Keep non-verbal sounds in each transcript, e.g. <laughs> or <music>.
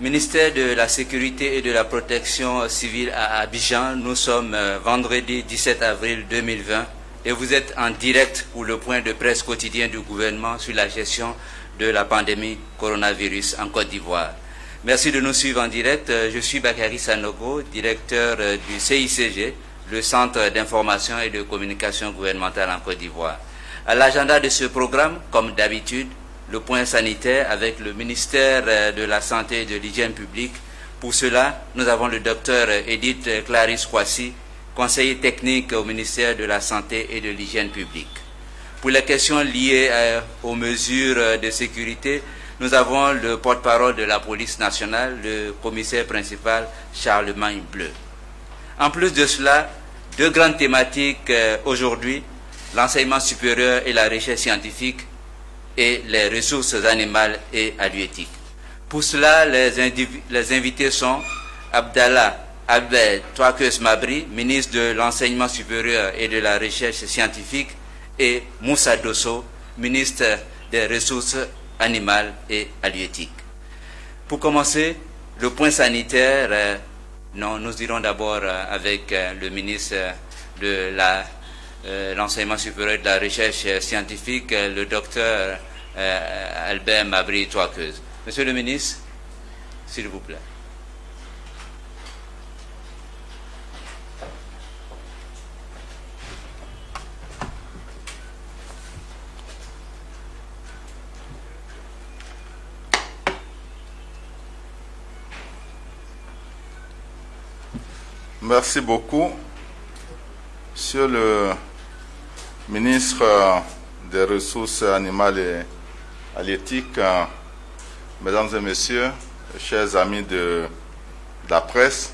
Ministère de la Sécurité et de la Protection civile à Abidjan, nous sommes euh, vendredi 17 avril 2020 et vous êtes en direct pour le point de presse quotidien du gouvernement sur la gestion de la pandémie coronavirus en Côte d'Ivoire. Merci de nous suivre en direct. Euh, je suis Bakary Sanogo, directeur euh, du CICG, le Centre d'information et de communication gouvernementale en Côte d'Ivoire. À l'agenda de ce programme, comme d'habitude, le point sanitaire avec le ministère euh, de la Santé et de l'Hygiène publique. Pour cela, nous avons le docteur Edith Clarisse Kwasi, conseiller technique au ministère de la Santé et de l'Hygiène publique. Pour les questions liées euh, aux mesures euh, de sécurité, nous avons le porte-parole de la police nationale, le commissaire principal Charlemagne Bleu. En plus de cela, deux grandes thématiques aujourd'hui, l'enseignement supérieur et la recherche scientifique et les ressources animales et halieutiques. Pour cela, les, invités sont Abdallah Abed Touakes Mabri, ministre de l'Enseignement supérieur et de la Recherche scientifique, et Moussa Dosso, ministre des Ressources animales et halieutiques. Pour commencer, le point sanitaire, euh, non, nous irons d'abord euh, avec euh, le ministre de l'enseignement supérieur et de la recherche scientifique, le docteur euh, Albert Mabri Toaqueuse. Monsieur le ministre, s'il vous plaît. Merci beaucoup. Monsieur le ministre des Ressources animales et l'éthique, euh, mesdames et messieurs, chers amis de, la presse,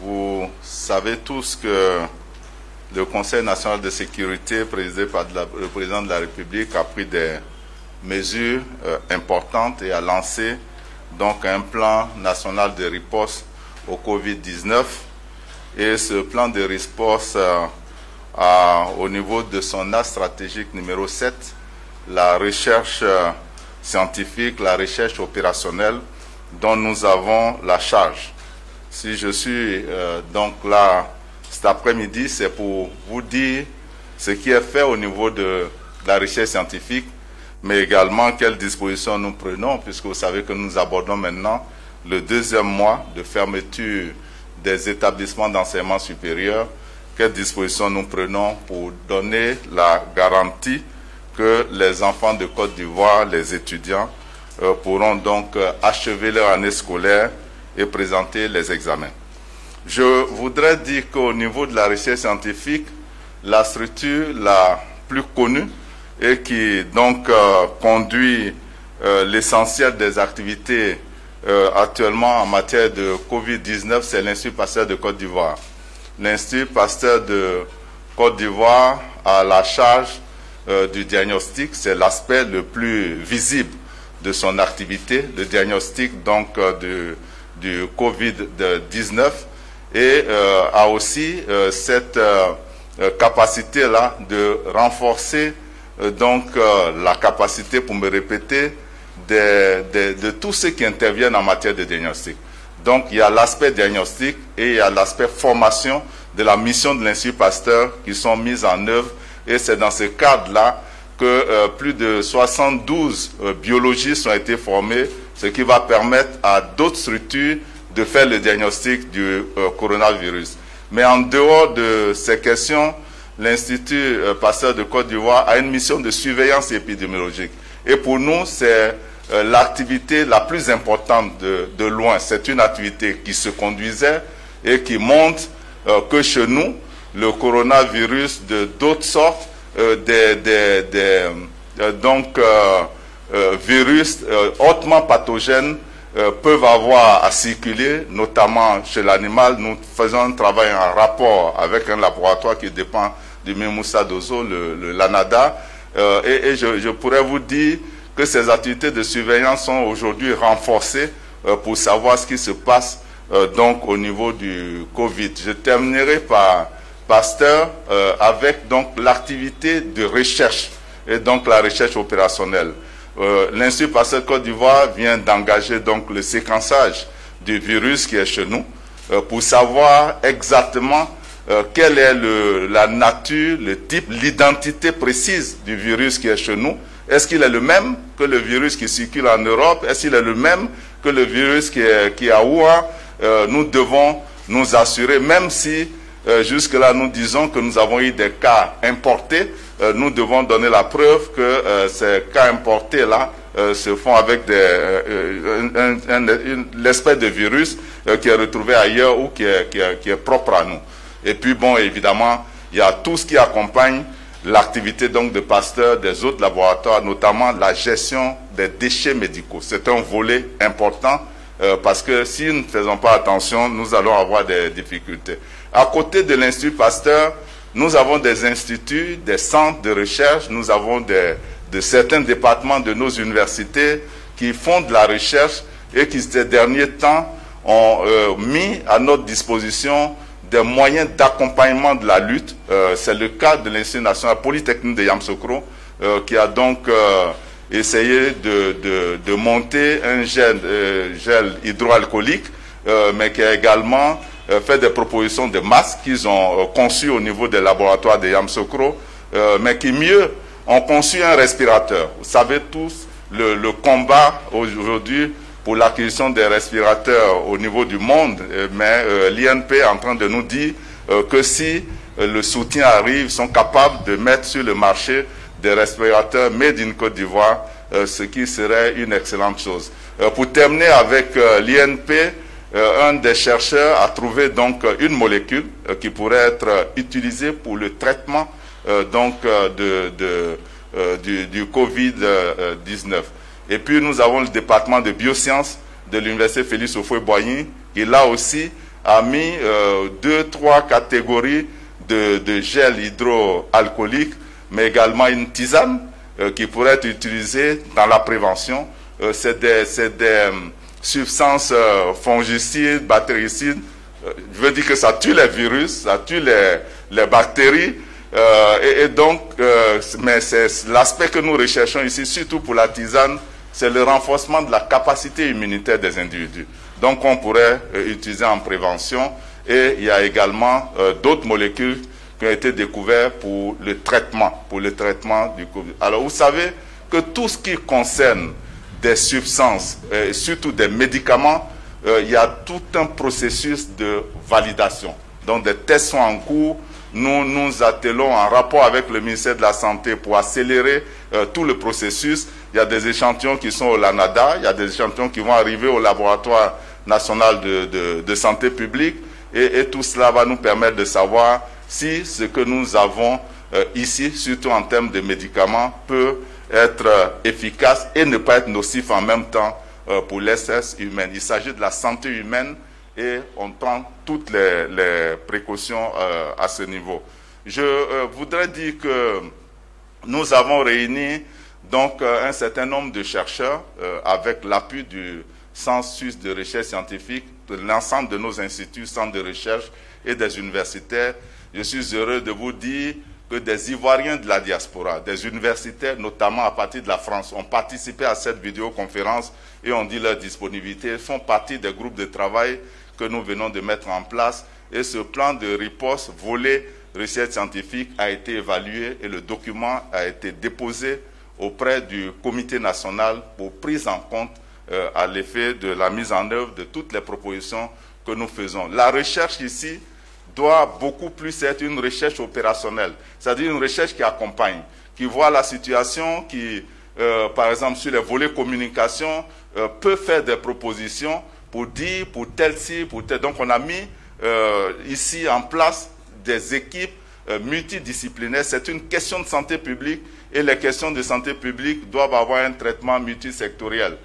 vous savez tous que le Conseil national de sécurité, présidé par le président de la République, a pris des mesures euh, importantes et a lancé donc un plan national de riposte au Covid-19. Et ce plan de riposte, euh, au niveau de son axe stratégique numéro 7, la recherche euh, scientifique, la recherche opérationnelle dont nous avons la charge. Si je suis euh, donc là cet après-midi, c'est pour vous dire ce qui est fait au niveau de la recherche scientifique, mais également quelles dispositions nous prenons, puisque vous savez que nous abordons maintenant le deuxième mois de fermeture des établissements d'enseignement supérieur, quelles dispositions nous prenons pour donner la garantie que les enfants de Côte d'Ivoire, les étudiants, euh, pourront donc euh, achever leur année scolaire et présenter les examens. Je voudrais dire qu'au niveau de la recherche scientifique, la structure la plus connue et qui donc euh, conduit l'essentiel des activités actuellement en matière de Covid-19, c'est l'Institut Pasteur de Côte d'Ivoire. L'Institut Pasteur de Côte d'Ivoire a la charge euh, du diagnostic, c'est l'aspect le plus visible de son activité, le diagnostic donc euh, de, du Covid-19 et euh, a aussi cette capacité-là de renforcer donc la capacité, pour me répéter, de, de, de tous ceux qui interviennent en matière de diagnostic. Donc il y a l'aspect diagnostic et il y a l'aspect formation de la mission de l'Institut Pasteur qui sont mises en œuvre et c'est dans ce cadre-là que euh, plus de 72 euh, biologistes ont été formés, ce qui va permettre à d'autres structures de faire le diagnostic du euh, coronavirus. Mais en dehors de ces questions, l'Institut Pasteur de Côte d'Ivoire a une mission de surveillance épidémiologique. Et pour nous, c'est l'activité la plus importante de, de loin. C'est une activité qui se conduisait et qui montre que chez nous, le coronavirus de d'autres sortes, euh, des, des, des euh, donc euh, virus hautement pathogènes peuvent avoir à circuler, notamment chez l'animal. Nous faisons un travail en rapport avec un laboratoire qui dépend du Mimoussa Dozo, le, l'ANADA, et, et je, je, pourrais vous dire que ces activités de surveillance sont aujourd'hui renforcées pour savoir ce qui se passe donc au niveau du Covid. Je terminerai par Pasteur euh, avec donc l'activité de recherche et donc la recherche opérationnelle. L'Institut Pasteur Côte d'Ivoire vient d'engager donc le séquençage du virus qui est chez nous pour savoir exactement quelle est la nature, le type, l'identité précise du virus qui est chez nous. Est-ce qu'il est le même que le virus qui circule en Europe? Est-ce qu'il est le même que le virus qui est, qui à Wuhan? Nous devons nous assurer, même si euh, jusque-là nous disons que nous avons eu des cas importés, euh, nous devons donner la preuve que euh, ces cas importés-là se font avec l'espèce de virus qui est retrouvé ailleurs ou qui est, propre à nous. Et puis bon, évidemment, il y a tout ce qui accompagne l'activité donc de Pasteur, des autres laboratoires, notamment la gestion des déchets médicaux. C'est un volet important parce que si nous ne faisons pas attention, nous allons avoir des difficultés. À côté de l'Institut Pasteur, nous avons des instituts, des centres de recherche, nous avons des, de certains départements de nos universités qui font de la recherche et qui, ces derniers temps, ont euh, mis à notre disposition des moyens d'accompagnement de la lutte. Euh, c'est le cas de l'Institut national polytechnique de Yamsokro, qui a donc essayer de, de, monter un gel, euh, hydroalcoolique, euh, mais qui a également euh, fait des propositions de masques qu'ils ont conçues au niveau des laboratoires de Yamsokro, mais qui mieux ont conçu un respirateur. Vous savez tous le, combat aujourd'hui pour l'acquisition des respirateurs au niveau du monde, mais l'INP est en train de nous dire que si le soutien arrive, ils sont capables de mettre sur le marché des respirateurs made in Côte d'Ivoire, euh, ce qui serait une excellente chose. Euh, pour terminer avec euh, un des chercheurs a trouvé donc une molécule qui pourrait être utilisée pour le traitement donc de, du, du Covid-19. Et puis nous avons le département de biosciences de l'université Félix Houphouët-Boigny qui là aussi a mis deux, trois catégories de, de gel hydroalcoolique mais également une tisane euh, qui pourrait être utilisée dans la prévention. Euh, c'est des euh, substances fongicides, bactéricides. je veux dire que ça tue les virus, ça tue les, les bactéries. Et, et, donc, mais c'est l'aspect que nous recherchons ici, surtout pour la tisane, c'est le renforcement de la capacité immunitaire des individus. Donc, on pourrait utiliser en prévention. Et il y a également d'autres molécules qui ont été découverts pour le traitement, pour le traitement du Covid. Alors vous savez que tout ce qui concerne des substances, euh, surtout des médicaments, euh, il y a tout un processus de validation. Donc des tests sont en cours. Nous nous attelons en rapport avec le ministère de la Santé pour accélérer euh, tout le processus. Il y a des échantillons qui sont au LANADA, il y a des échantillons qui vont arriver au laboratoire national de, santé publique et, tout cela va nous permettre de savoir si ce que nous avons ici, surtout en termes de médicaments, peut être euh, efficace et ne pas être nocif en même temps euh, pour l'essence humaine. Il s'agit de la santé humaine et on prend toutes les, précautions à ce niveau. Je voudrais dire que nous avons réuni donc un certain nombre de chercheurs avec l'appui du Centre suisse de recherche scientifique, de l'ensemble de nos instituts, centres de recherche et des universitaires je suis heureux de vous dire que des Ivoiriens de la diaspora, des universitaires, notamment à partir de la France, ont participé à cette vidéoconférence et ont dit leur disponibilité, font partie des groupes de travail que nous venons de mettre en place. Et ce plan de riposte volé recherche scientifique a été évalué et le document a été déposé auprès du comité national pour prise en compte euh, à l'effet de la mise en œuvre de toutes les propositions que nous faisons. La recherche ici, doit beaucoup plus être une recherche opérationnelle, c'est-à-dire une recherche qui accompagne, qui voit la situation, qui, euh, par exemple, sur les volets communication, euh, peut faire des propositions pour dire, pour tel ci, pour tel. Donc, on a mis euh, ici en place des équipes multidisciplinaires. C'est une question de santé publique et les questions de santé publique doivent avoir un traitement multisectoriel.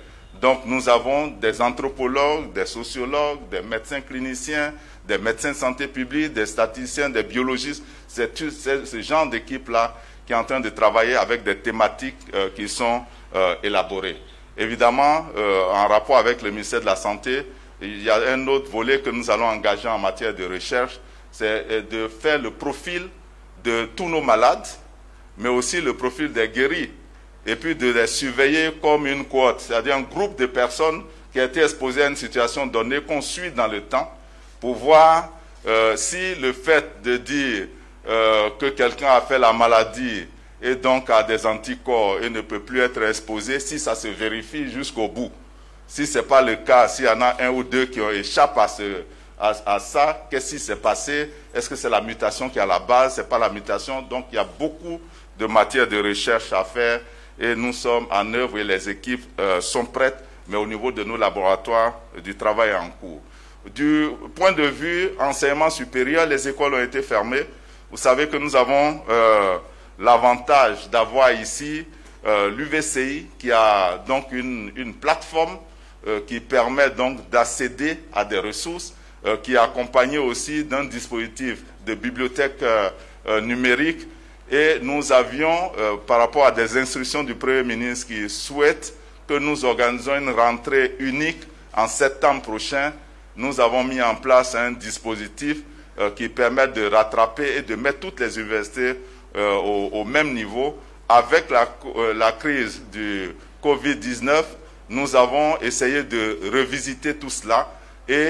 Donc nous avons des anthropologues, des sociologues, des médecins cliniciens, des médecins de santé publique, des statisticiens, des biologistes. C'est ce genre d'équipe-là qui est en train de travailler avec des thématiques euh, qui sont euh, élaborées. Évidemment, euh, en rapport avec le ministère de la Santé, il y a un autre volet que nous allons engager en matière de recherche, c'est de faire le profil de tous nos malades, mais aussi le profil des guéris et puis de les surveiller comme une cohorte, c'est-à-dire un groupe de personnes qui a été exposé à une situation donnée qu'on suit dans le temps pour voir euh, si le fait de dire euh, que quelqu'un a fait la maladie et donc a des anticorps et ne peut plus être exposé, si ça se vérifie jusqu'au bout. Si ce n'est pas le cas, s'il y en a un ou deux qui échappé à, à, ça, qu'est-ce qui s'est passé? Est-ce que c'est la mutation qui est à la base? Ce n'est pas la mutation. Donc il y a beaucoup de matière de recherche à faire et nous sommes en œuvre et les équipes euh, sont prêtes, mais au niveau de nos laboratoires, du travail est en cours. Du point de vue enseignement supérieur, les écoles ont été fermées. Vous savez que nous avons euh, l'avantage d'avoir ici euh, l'UVCI qui a donc une, plateforme qui permet donc d'accéder à des ressources, qui est accompagnée aussi d'un dispositif de bibliothèque numérique et nous avions, euh, par rapport à des instructions du Premier ministre qui souhaite que nous organisons une rentrée unique en septembre prochain, nous avons mis en place un dispositif euh, qui permet de rattraper et de mettre toutes les universités euh, au, même niveau. Avec la, la crise du Covid-19, nous avons essayé de revisiter tout cela et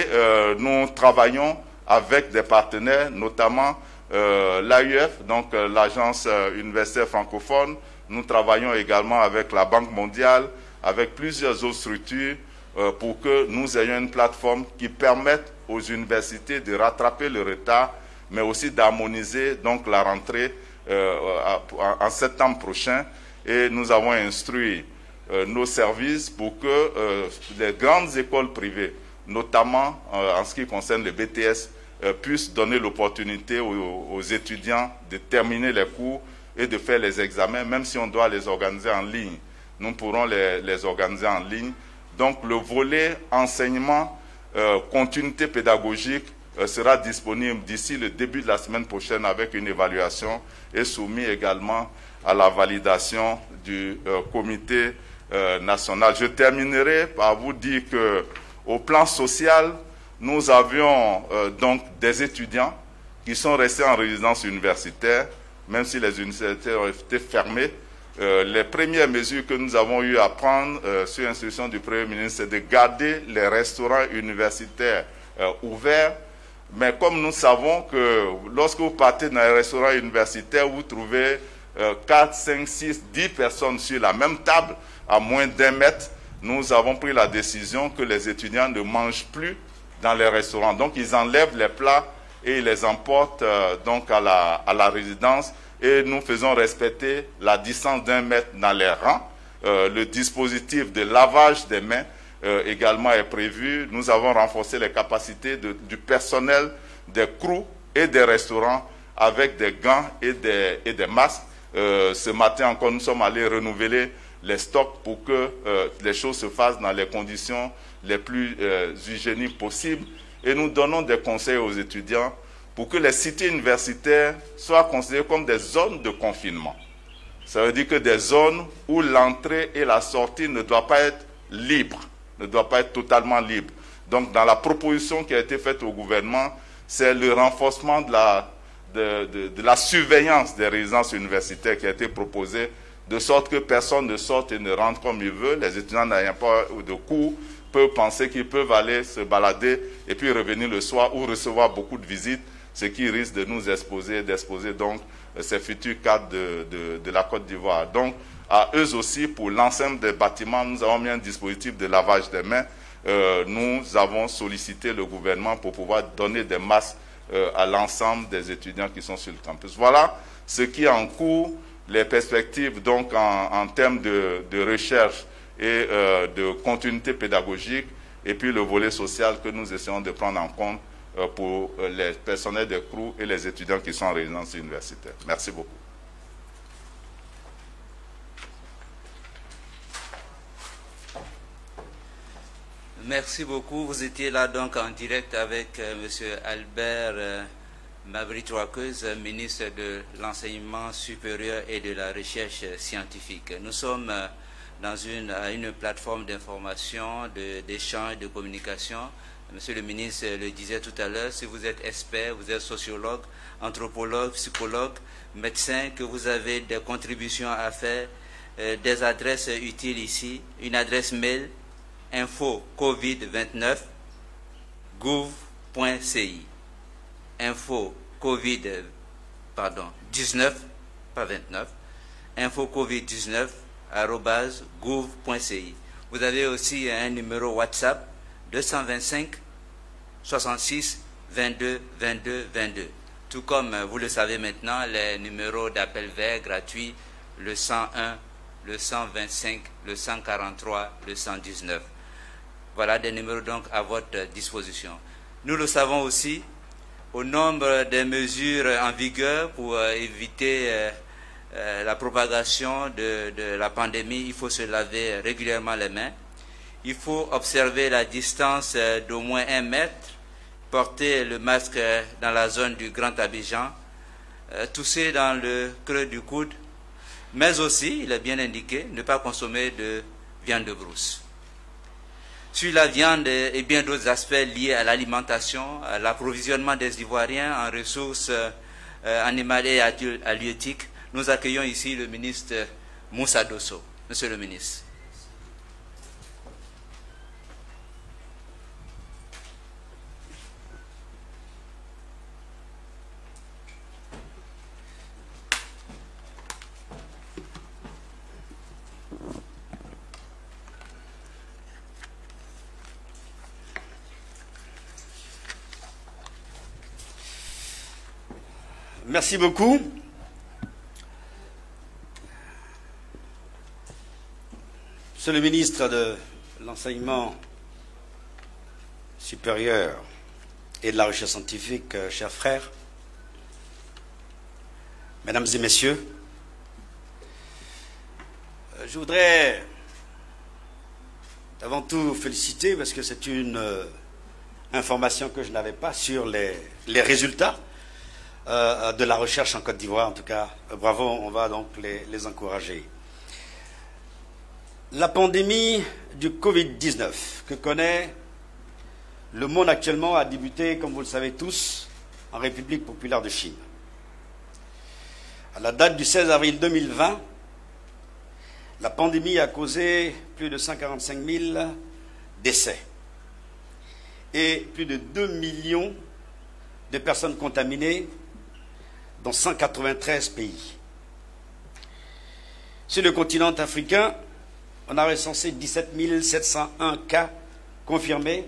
nous travaillons avec des partenaires, notamment euh, l'AUF, donc euh, l'agence euh, universitaire francophone. Nous travaillons également avec la Banque mondiale, avec plusieurs autres structures pour que nous ayons une plateforme qui permette aux universités de rattraper le retard, mais aussi d'harmoniser donc la rentrée en septembre prochain. Et nous avons instruit nos services pour que les grandes écoles privées, notamment en ce qui concerne le BTS, euh, puisse donner l'opportunité aux, étudiants de terminer les cours et de faire les examens, même si on doit les organiser en ligne. Nous pourrons les, organiser en ligne. Donc le volet enseignement, euh, continuité pédagogique euh, sera disponible d'ici le début de la semaine prochaine avec une évaluation et soumis également à la validation du comité national. Je terminerai par vous dire que au plan social, nous avions euh, donc des étudiants qui sont restés en résidence universitaire, même si les universités ont été fermées. Euh, les premières mesures que nous avons eu à prendre euh, sur instruction du Premier ministre, c'est de garder les restaurants universitaires ouverts. Mais comme nous savons que lorsque vous partez dans un restaurant universitaire, vous trouvez 4, 5, 6, 10 personnes sur la même table à moins d'un mètre, nous avons pris la décision que les étudiants ne mangent plus dans les restaurants. Donc ils enlèvent les plats et ils les emportent euh, donc à la, résidence et nous faisons respecter la distance d'un mètre dans les rangs. Euh, le dispositif de lavage des mains euh, également est prévu. Nous avons renforcé les capacités du personnel des crews et des restaurants avec des gants et des, masques. ce matin encore, nous sommes allés renouveler les stocks pour que les choses se fassent dans les conditions les plus euh, hygiéniques possibles et nous donnons des conseils aux étudiants pour que les cités universitaires soient considérées comme des zones de confinement. Ça veut dire que des zones où l'entrée et la sortie ne doivent pas être libres, ne doivent pas être totalement libres. Donc dans la proposition qui a été faite au gouvernement, c'est le renforcement de la, de, de la surveillance des résidences universitaires qui a été proposé, de sorte que personne ne sorte et ne rentre comme il veut, les étudiants n'ayant pas de cours, peuvent penser qu'ils peuvent aller se balader et puis revenir le soir ou recevoir beaucoup de visites, ce qui risque de nous exposer, d'exposer donc ces futurs cadres de, la Côte d'Ivoire. Donc, à eux aussi, pour l'ensemble des bâtiments, nous avons mis un dispositif de lavage des mains. Euh, nous avons sollicité le gouvernement pour pouvoir donner des masques euh, à l'ensemble des étudiants qui sont sur le campus. Voilà ce qui est en cours, les perspectives donc en, termes de, recherche et euh, de continuité pédagogique, et puis le volet social que nous essayons de prendre en compte euh, pour euh, les personnels des CRU et les étudiants qui sont en résidence universitaire. Merci beaucoup. Merci beaucoup. Vous étiez là donc en direct avec M. Albert Mavritroaqueuse, ministre de l'Enseignement supérieur et de la Recherche scientifique. Nous sommes dans une, plateforme d'information, d'échange, de, communication. Monsieur le ministre le disait tout à l'heure, si vous êtes expert, vous êtes sociologue, anthropologue, psychologue, médecin, que vous avez des contributions à faire, des adresses utiles ici. Une adresse mail info covid29 gouv.ci. Info covid pardon 19 pas 29 info covid19 gouv.ci. Vous avez aussi un numéro WhatsApp 225 66 22 22 22. Tout comme vous le savez maintenant, les numéros d'appel vert gratuits, le 101, le 125, le 143, le 119. Voilà des numéros donc à votre disposition. Nous le savons aussi, au nombre des mesures en vigueur pour euh, éviter euh, euh, la propagation de, de la pandémie, il faut se laver régulièrement les mains. Il faut observer la distance d'au moins un mètre porter le masque dans la zone du Grand Abidjan, euh, tousser dans le creux du coude, mais aussi, il est bien indiqué, ne pas consommer de viande de brousse. Sur la viande et bien d'autres aspects liés à l'alimentation, à l'approvisionnement des Ivoiriens en ressources euh, animales et halieutiques, nous accueillons ici le ministre Moussa Dosso. Monsieur le ministre. Merci beaucoup. Monsieur le ministre de l'Enseignement supérieur et de la recherche scientifique, euh, chers frères, mesdames et messieurs, euh, je voudrais avant tout féliciter parce que c'est une euh, information que je n'avais pas sur les, les résultats euh, de la recherche en Côte d'Ivoire. En tout cas, bravo, on va donc les, encourager. La pandémie du Covid-19 que connaît le monde actuellement a débuté, comme vous le savez tous, en République populaire de Chine. À la date du 16 avril 2020, la pandémie a causé plus de 145 000 décès et plus de 2 millions de personnes contaminées dans 193 pays. Sur le continent africain, on a recensé 17 701 cas confirmés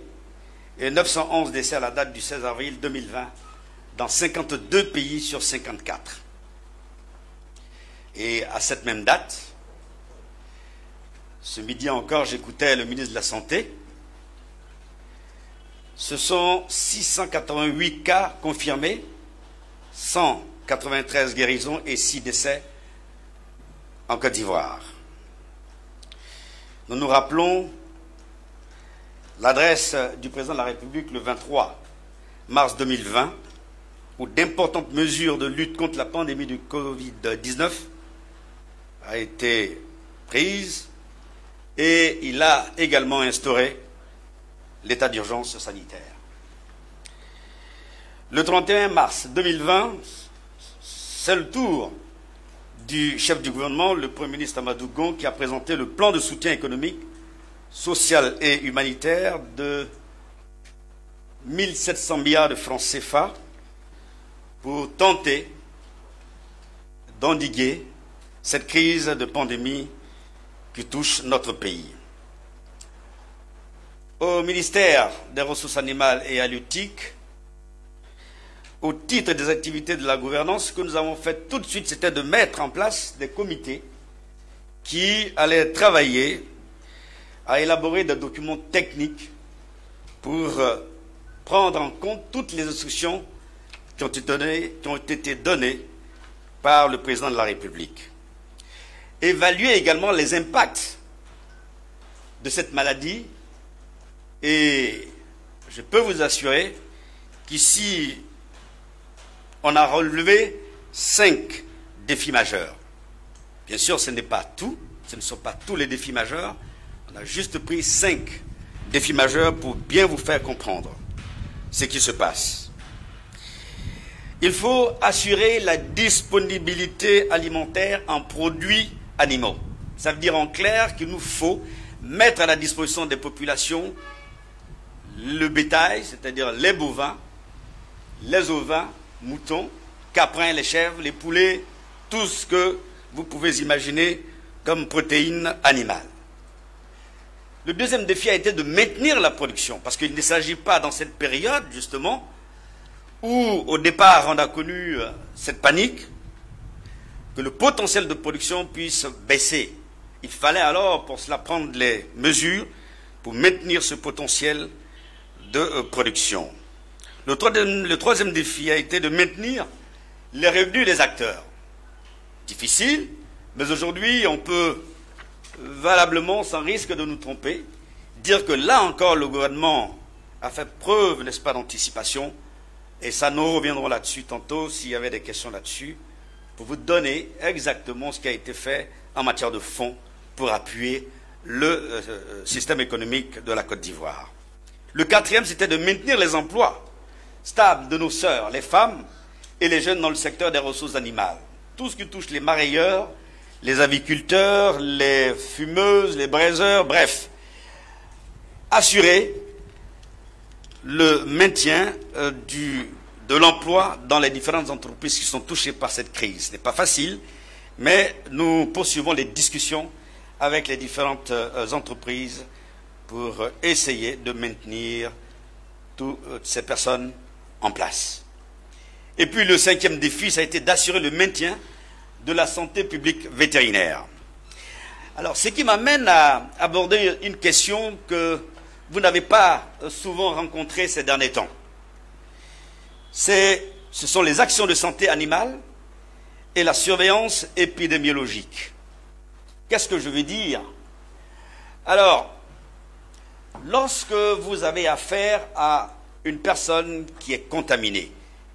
et 911 décès à la date du 16 avril 2020 dans 52 pays sur 54. Et à cette même date, ce midi encore, j'écoutais le ministre de la Santé. Ce sont 688 cas confirmés, 100 93 guérisons et 6 décès en Côte d'Ivoire. Nous nous rappelons l'adresse du président de la République le 23 mars 2020, où d'importantes mesures de lutte contre la pandémie du Covid-19 a été prise et il a également instauré l'état d'urgence sanitaire. Le 31 mars 2020, c'est le tour du chef du gouvernement, le Premier ministre Amadou Gon, qui a présenté le plan de soutien économique, social et humanitaire de 1700 milliards de francs CFA pour tenter d'endiguer cette crise de pandémie qui touche notre pays. Au ministère des Ressources animales et halieutiques, au titre des activités de la gouvernance, ce que nous avons fait tout de suite, c'était de mettre en place des comités qui allaient travailler à élaborer des documents techniques pour euh, prendre en compte toutes les instructions qui ont été données, qui ont été données par le président de la République. Évaluer également les impacts de cette maladie et je peux vous assurer qu'ici, on a relevé cinq défis majeurs. Bien sûr, ce n'est pas tout, ce ne sont pas tous les défis majeurs. On a juste pris cinq défis majeurs pour bien vous faire comprendre ce qui se passe. Il faut assurer la disponibilité alimentaire en produits animaux. Ça veut dire en clair qu'il nous faut mettre à la disposition des populations le bétail, c'est-à-dire les bovins, les ovins, moutons, caprins, les chèvres, les poulets, tout ce que vous pouvez imaginer comme protéines animales. Le deuxième défi a été de maintenir la production, parce qu'il ne s'agit pas dans cette période, justement, où au départ on a connu euh, cette panique, que le potentiel de production puisse baisser. Il fallait alors pour cela prendre les mesures pour maintenir ce potentiel de euh, production. Le troisième, défi a été de maintenir les revenus des acteurs. Difficile, mais aujourd'hui on peut valablement, sans risque de nous tromper, dire que là encore le gouvernement a fait preuve, n'est-ce pas, d'anticipation, et ça nous reviendrons là-dessus tantôt s'il y avait des questions là-dessus, pour vous donner exactement ce qui a été fait en matière de fonds pour appuyer le euh, euh, système économique de la Côte d'Ivoire. Le quatrième, c'était de maintenir les emplois stables de nos sœurs, les femmes et les jeunes dans le secteur des ressources animales. Tout ce qui touche les marailleurs, les aviculteurs, les fumeuses, les braiseurs, bref, assurer le maintien euh, de l'emploi dans les différentes entreprises qui sont touchées par cette crise. Ce n'est pas facile, mais nous poursuivons les discussions avec les différentes euh, entreprises pour essayer de maintenir toutes ces personnes en place. Et puis le cinquième défi, ça a été d'assurer le maintien de la santé publique vétérinaire. Alors, ce qui m'amène à aborder une question que vous n'avez pas souvent rencontrée ces derniers temps. ce sont les actions de santé animale et la surveillance épidémiologique. Qu'est-ce que je veux dire? Alors, lorsque vous avez affaire à une personne qui est contaminée,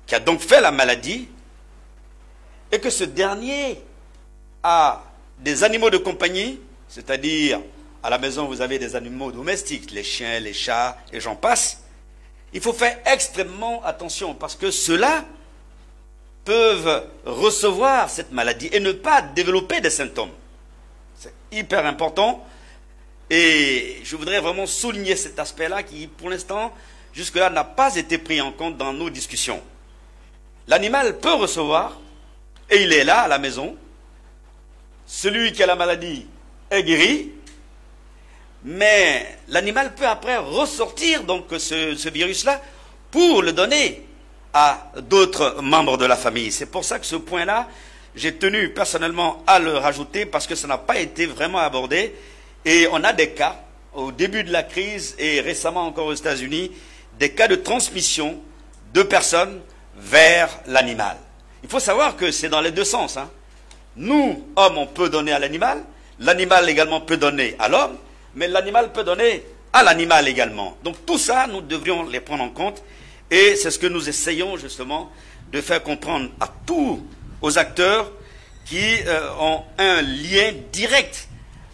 qui a donc fait la maladie, et que ce dernier a des animaux de compagnie, c'est-à-dire à la maison vous avez des animaux domestiques, les chiens, les chats, et j'en passe, il faut faire extrêmement attention parce que ceux-là peuvent recevoir cette maladie et ne pas développer des symptômes. C'est hyper important et je voudrais vraiment souligner cet aspect-là qui, pour l'instant, jusque-là, n'a pas été pris en compte dans nos discussions. L'animal peut recevoir, et il est là à la maison. Celui qui a la maladie est guéri, mais l'animal peut après ressortir donc ce, ce virus-là pour le donner à d'autres membres de la famille. C'est pour ça que ce point-là, j'ai tenu personnellement à le rajouter parce que ça n'a pas été vraiment abordé. Et on a des cas, au début de la crise et récemment encore aux États-Unis, des cas de transmission de personnes vers l'animal. Il faut savoir que c'est dans les deux sens. Hein. Nous, hommes, on peut donner à l'animal, l'animal également peut donner à l'homme, mais l'animal peut donner à l'animal également. Donc tout ça, nous devrions les prendre en compte, et c'est ce que nous essayons justement de faire comprendre à tous aux acteurs qui euh, ont un lien direct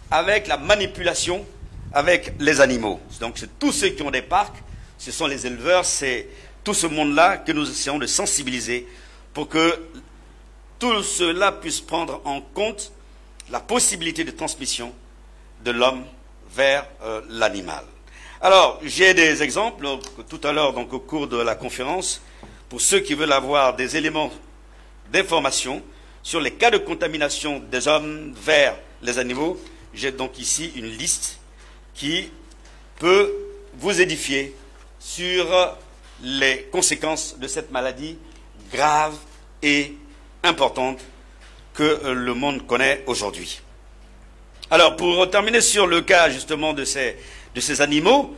avec la manipulation avec les animaux. Donc c'est tous ceux qui ont des parcs, ce sont les éleveurs, c'est tout ce monde-là que nous essayons de sensibiliser pour que tout cela puisse prendre en compte la possibilité de transmission de l'homme vers euh, l'animal. Alors, j'ai des exemples tout à l'heure, donc au cours de la conférence, pour ceux qui veulent avoir des éléments d'information sur les cas de contamination des hommes vers les animaux. J'ai donc ici une liste qui peut vous édifier sur les conséquences de cette maladie grave et importante que le monde connaît aujourd'hui. Alors, pour terminer sur le cas justement de ces, de ces animaux,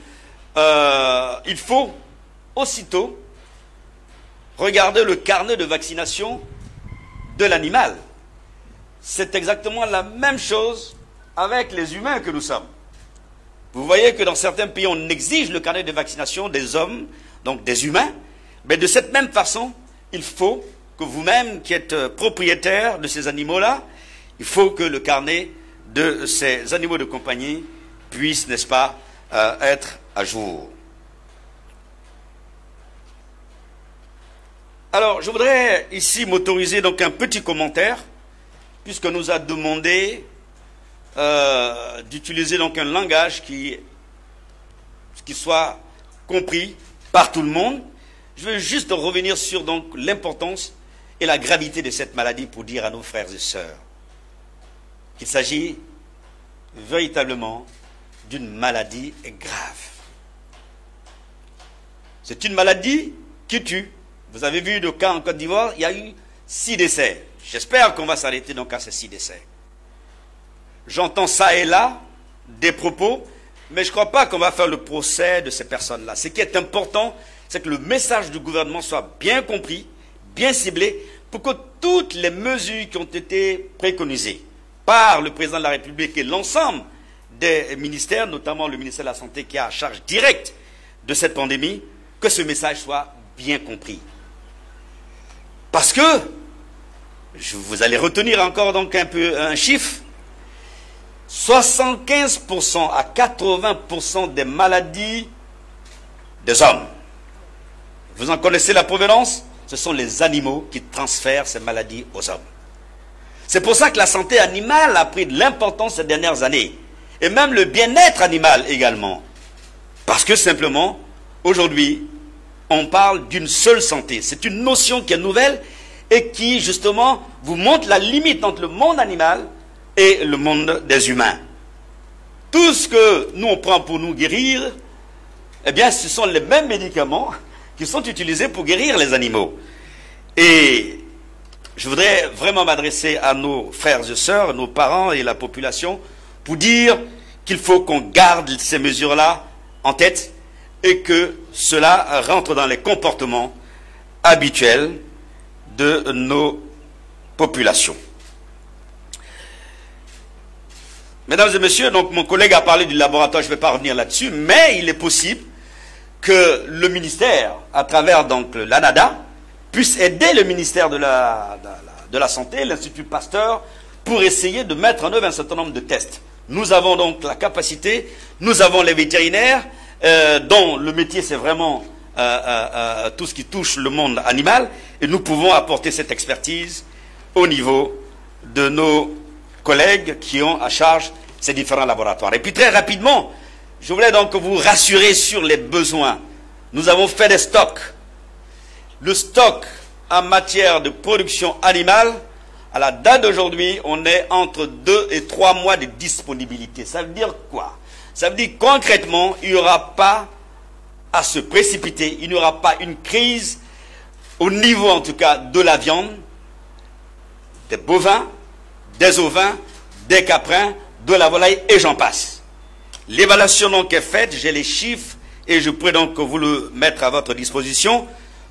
euh, il faut aussitôt regarder le carnet de vaccination de l'animal. C'est exactement la même chose avec les humains que nous sommes. Vous voyez que dans certains pays, on exige le carnet de vaccination des hommes, donc des humains, mais de cette même façon, il faut que vous-même, qui êtes euh, propriétaire de ces animaux-là, il faut que le carnet de ces animaux de compagnie puisse, n'est-ce pas, euh, être à jour. Alors, je voudrais ici m'autoriser donc un petit commentaire, puisque nous a demandé d'utiliser donc un langage qui, soit compris par tout le monde. Je veux juste revenir sur l'importance et la gravité de cette maladie pour dire à nos frères et sœurs qu'il s'agit véritablement d'une maladie grave. C'est une maladie qui tue. Vous avez vu le cas en Côte d'Ivoire, il y a eu six décès. J'espère qu'on va s'arrêter donc à ces six décès. J'entends ça et là des propos, mais je ne crois pas qu'on va faire le procès de ces personnes-là. Ce qui est important, c'est que le message du gouvernement soit bien compris, bien ciblé, pour que toutes les mesures qui ont été préconisées par le président de la République et l'ensemble des ministères, notamment le ministère de la Santé qui a à charge directe de cette pandémie, que ce message soit bien compris. Parce que, vous allez retenir encore donc un peu un chiffre, 75% à 80% des maladies des hommes. Vous en connaissez la provenance? Ce sont les animaux qui transfèrent ces maladies aux hommes. C'est pour ça que la santé animale a pris de l'importance ces dernières années. Et même le bien-être animal également. Parce que simplement, aujourd'hui, on parle d'une seule santé. C'est une notion qui est nouvelle et qui, justement, vous montre la limite entre le monde animal et le monde des humains. Tout ce que nous on prend pour nous guérir, eh bien, ce sont les mêmes médicaments qui sont utilisés pour guérir les animaux. Et je voudrais vraiment m'adresser à nos frères et sœurs, nos parents et la population pour dire qu'il faut qu'on garde ces mesures-là en tête et que cela rentre dans les comportements habituels de nos populations. Mesdames et messieurs, mon collègue a parlé du laboratoire, je ne vais pas revenir là-dessus, mais il est possible que le ministère, à travers donc l'ANADA, puisse aider le ministère de la, de la Santé, l'Institut Pasteur, pour essayer de mettre en œuvre un certain nombre de tests. Nous avons donc la capacité, nous avons les vétérinaires, euh, dont le métier c'est vraiment euh, euh, tout ce qui touche le monde animal, et nous pouvons apporter cette expertise au niveau de nos collègues qui ont à charge ces différents laboratoires. Et puis très rapidement, je voulais donc vous rassurer sur les besoins. Nous avons fait des stocks. Le stock en matière de production animale, à la date d'aujourd'hui, on est entre deux et trois mois de disponibilité. Ça veut dire quoi? Ça veut dire concrètement, il n'y aura pas à se précipiter, il n'y aura pas une crise au niveau en tout cas de la viande, des bovins, des ovins, des caprins, de la volaille et j'en passe. L'évaluation donc est faite, j'ai les chiffres et je pourrais donc vous le mettre à votre disposition.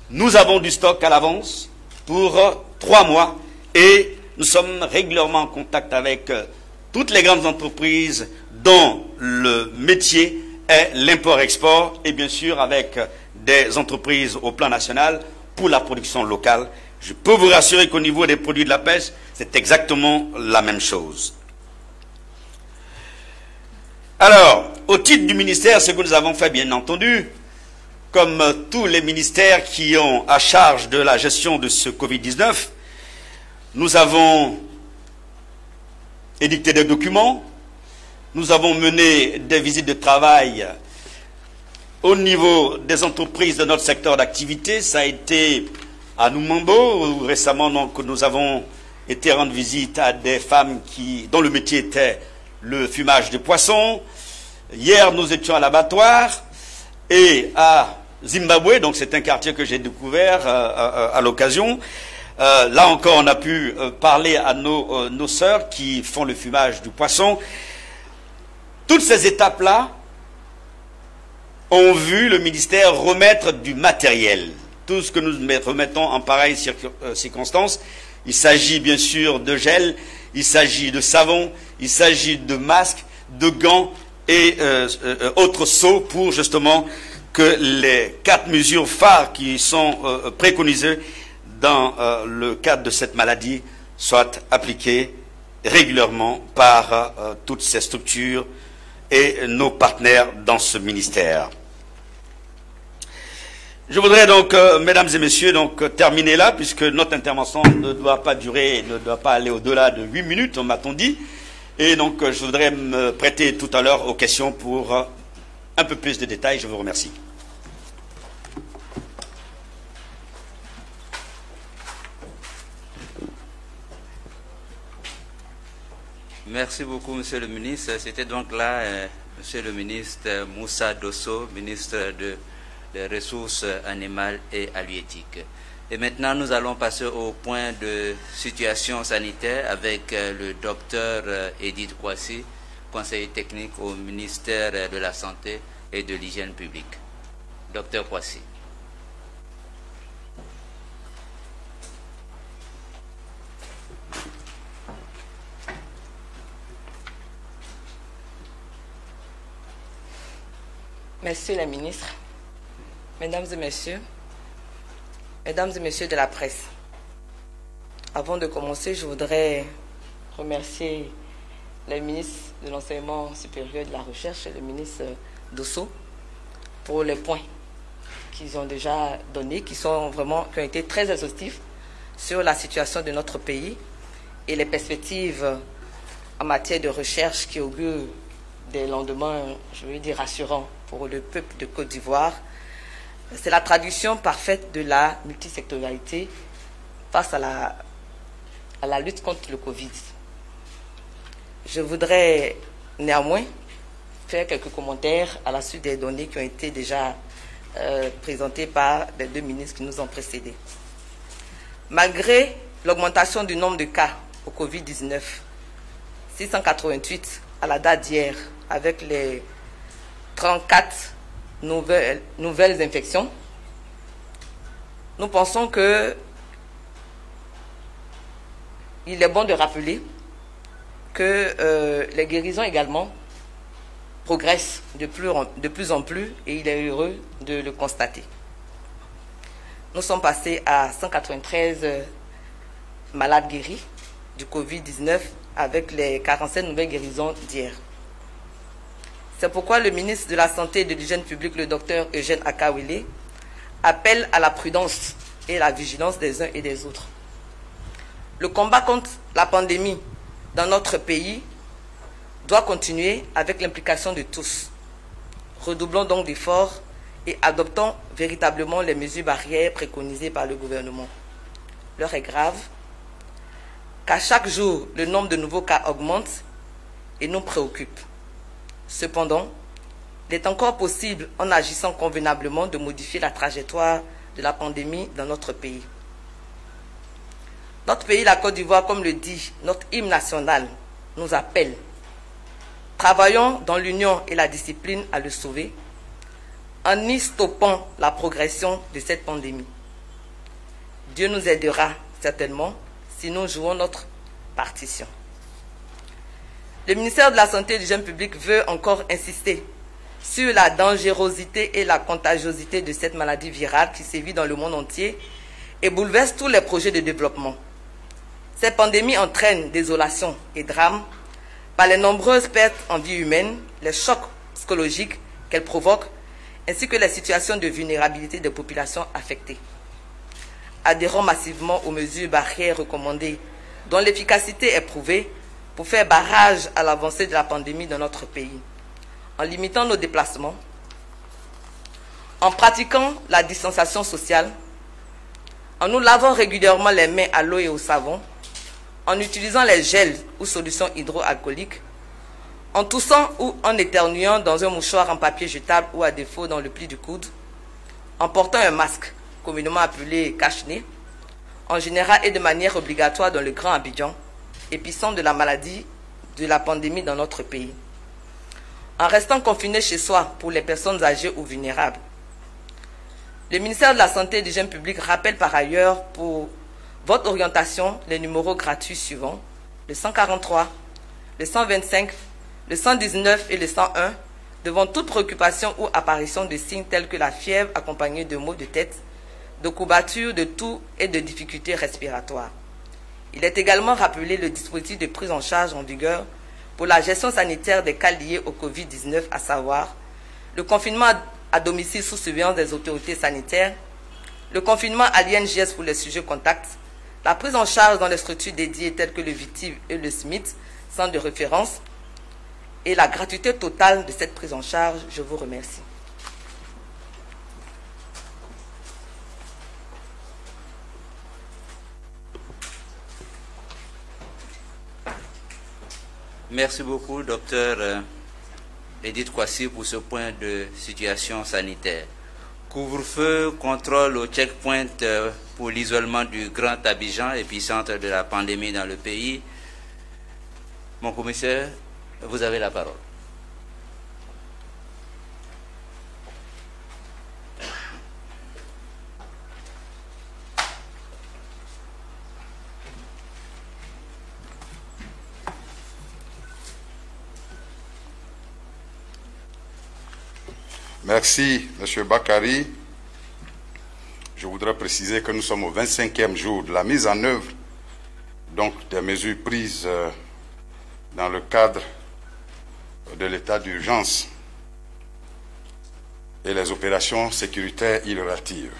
Nous avons du stock à l'avance pour trois mois et nous sommes régulièrement en contact avec euh, toutes les grandes entreprises dont le métier est l'import-export et bien sûr avec des entreprises au plan national pour la production locale. Je peux vous rassurer qu'au niveau des produits de la pêche, c'est exactement la même chose. Alors, au titre du ministère, ce que nous avons fait, bien entendu, comme tous les ministères qui ont à charge de la gestion de ce Covid-19, nous avons édicté des documents, nous avons mené des visites de travail au niveau des entreprises de notre secteur d'activité. Ça a été à Noumambo, où récemment donc, nous avons été rendre visite à des femmes qui, dont le métier était le fumage de poissons. Hier, nous étions à l'abattoir et à Zimbabwe, donc c'est un quartier que j'ai découvert euh, euh, à, l'occasion. Euh, là encore, on a pu parler à nos, nos sœurs qui font le fumage du poisson. Toutes ces étapes-là ont vu le ministère remettre du matériel. Tout ce que nous remettons en pareille circonstances, il s'agit bien sûr de gel, il s'agit de savon, il s'agit de masques, de gants et euh, euh, autres seaux pour justement que les quatre mesures phares qui sont euh, préconisées dans le cadre de cette maladie soient appliquées régulièrement par toutes ces structures et nos partenaires dans ce ministère. Je voudrais donc, euh, mesdames et messieurs, donc terminer là, puisque notre intervention ne doit pas durer, ne doit pas aller au-delà de huit minutes, on m'a-t-on dit. Et donc, euh, je voudrais me prêter tout à l'heure aux questions pour euh, un peu plus de détails. Je vous remercie. Merci beaucoup, Monsieur le ministre. C'était donc là, euh, Monsieur le ministre Moussa Dosso, ministre de des ressources animales et halieutiques. Et maintenant, nous allons passer au point de situation sanitaire avec euh, le docteur euh, Edith Kwasi, conseiller technique au ministère de la Santé et de l'Hygiène publique. Docteur Kwasi. Merci la ministre. Mesdames et messieurs, mesdames et messieurs de la presse, avant de commencer, je voudrais remercier le ministre de l'Enseignement supérieur et de la Recherche et le ministre Dosso pour les points qu'ils ont déjà donnés, qui, sont vraiment, qui ont été très exhaustifs sur la situation de notre pays et les perspectives en matière de recherche qui augurent des lendemains, je veux dire, rassurants pour le peuple de Côte d'Ivoire. C'est la traduction parfaite de la multisectorialité face à la, lutte contre le Covid. Je voudrais néanmoins faire quelques commentaires à la suite des données qui ont été déjà euh, présentées par les deux ministres qui nous ont précédés. Malgré l'augmentation du nombre de cas au Covid-19, 688 à la date d'hier, avec les 34 nouvelles, nouvelles infections, nous pensons que il est bon de rappeler que euh, les guérisons également progressent de plus, en, de plus en plus et il est heureux de le constater. Nous sommes passés à 193 malades guéris du Covid-19 avec les 47 nouvelles guérisons d'hier. C'est pourquoi le ministre de la Santé et de l'Hygiène publique, le docteur Eugène Akawile, appelle à la prudence et la vigilance des uns et des autres. Le combat contre la pandémie dans notre pays doit continuer avec l'implication de tous. Redoublons donc d'efforts et adoptons véritablement les mesures barrières préconisées par le gouvernement. L'heure est grave, car chaque jour, le nombre de nouveaux cas augmente et nous préoccupe. Cependant, il est encore possible, en agissant convenablement, de modifier la trajectoire de la pandémie dans notre pays. Notre pays, la Côte d'Ivoire, comme le dit notre hymne national, nous appelle. Travaillons dans l'union et la discipline à le sauver, en y stoppant la progression de cette pandémie. Dieu nous aidera certainement si nous jouons notre partition. Le ministère de la Santé et de l'Hygiène publique veut encore insister sur la dangerosité et la contagiosité de cette maladie virale qui sévit dans le monde entier et bouleverse tous les projets de développement. Cette pandémie entraîne désolation et drame par les nombreuses pertes en vie humaine, les chocs psychologiques qu'elle provoque, ainsi que les situations de vulnérabilité des populations affectées. Adhérons massivement aux mesures barrières recommandées, dont l'efficacité est prouvée pour faire barrage à l'avancée de la pandémie dans notre pays, en limitant nos déplacements, en pratiquant la distanciation sociale, en nous lavant régulièrement les mains à l'eau et au savon, en utilisant les gels ou solutions hydroalcooliques, en toussant ou en éternuant dans un mouchoir en papier jetable ou à défaut dans le pli du coude, en portant un masque, communément appelé cache-nez, en général et de manière obligatoire dans le Grand Abidjan, épicentre de la maladie, de la pandémie dans notre pays. En restant confiné chez soi pour les personnes âgées ou vulnérables. Le ministère de la Santé et de l'Hygiène publique rappelle par ailleurs pour votre orientation les numéros gratuits suivants, le 143, le 125, le 119 et le 101, devant toute préoccupation ou apparition de signes tels que la fièvre accompagnée de maux de tête, de courbatures, de toux et de difficultés respiratoires. Il est également rappelé le dispositif de prise en charge en vigueur pour la gestion sanitaire des cas liés au Covid-19, à savoir le confinement à domicile sous surveillance des autorités sanitaires, le confinement à l'INGS pour les sujets contacts, la prise en charge dans les structures dédiées telles que le VITIV et le SMIT, centre de référence et la gratuité totale de cette prise en charge. Je vous remercie. Merci beaucoup, docteur euh, Edith Kwasi, pour ce point de situation sanitaire. Couvre-feu, contrôle au checkpoint euh, pour l'isolement du Grand Abidjan, épicentre de la pandémie dans le pays. Mon commissaire, vous avez la parole. Merci, M. Bakari. Je voudrais préciser que nous sommes au 25e jour de la mise en œuvre donc, des mesures prises euh, dans le cadre de l'état d'urgence et les opérations sécuritaires irrelatives.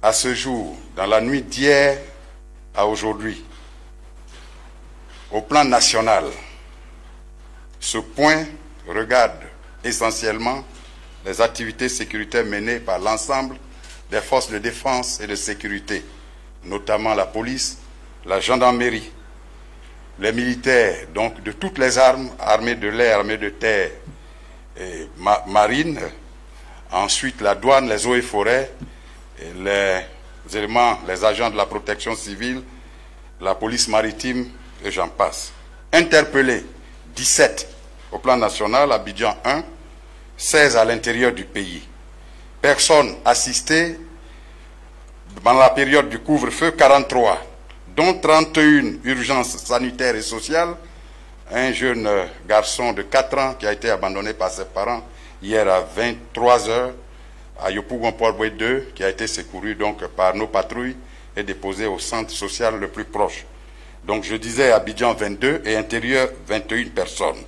À ce jour, dans la nuit d'hier à aujourd'hui, au plan national, ce point regarde essentiellement les activités sécuritaires menées par l'ensemble des forces de défense et de sécurité, notamment la police, la gendarmerie, les militaires, donc de toutes les armes, armées de l'air, armées de terre et marine, ensuite la douane, les eaux et forêts, les éléments, les agents de la protection civile, la police maritime et j'en passe. Interpellés, 17 au plan national, Abidjan 1, 16 à l'intérieur du pays. Personnes assistées dans la période du couvre-feu, 43, dont 31 urgences sanitaires et sociales. Un jeune garçon de 4 ans qui a été abandonné par ses parents hier à 23 heures à Yopougon Port 2, qui a été secouru donc par nos patrouilles et déposé au centre social le plus proche. Donc je disais Abidjan 22 et intérieur 21 personnes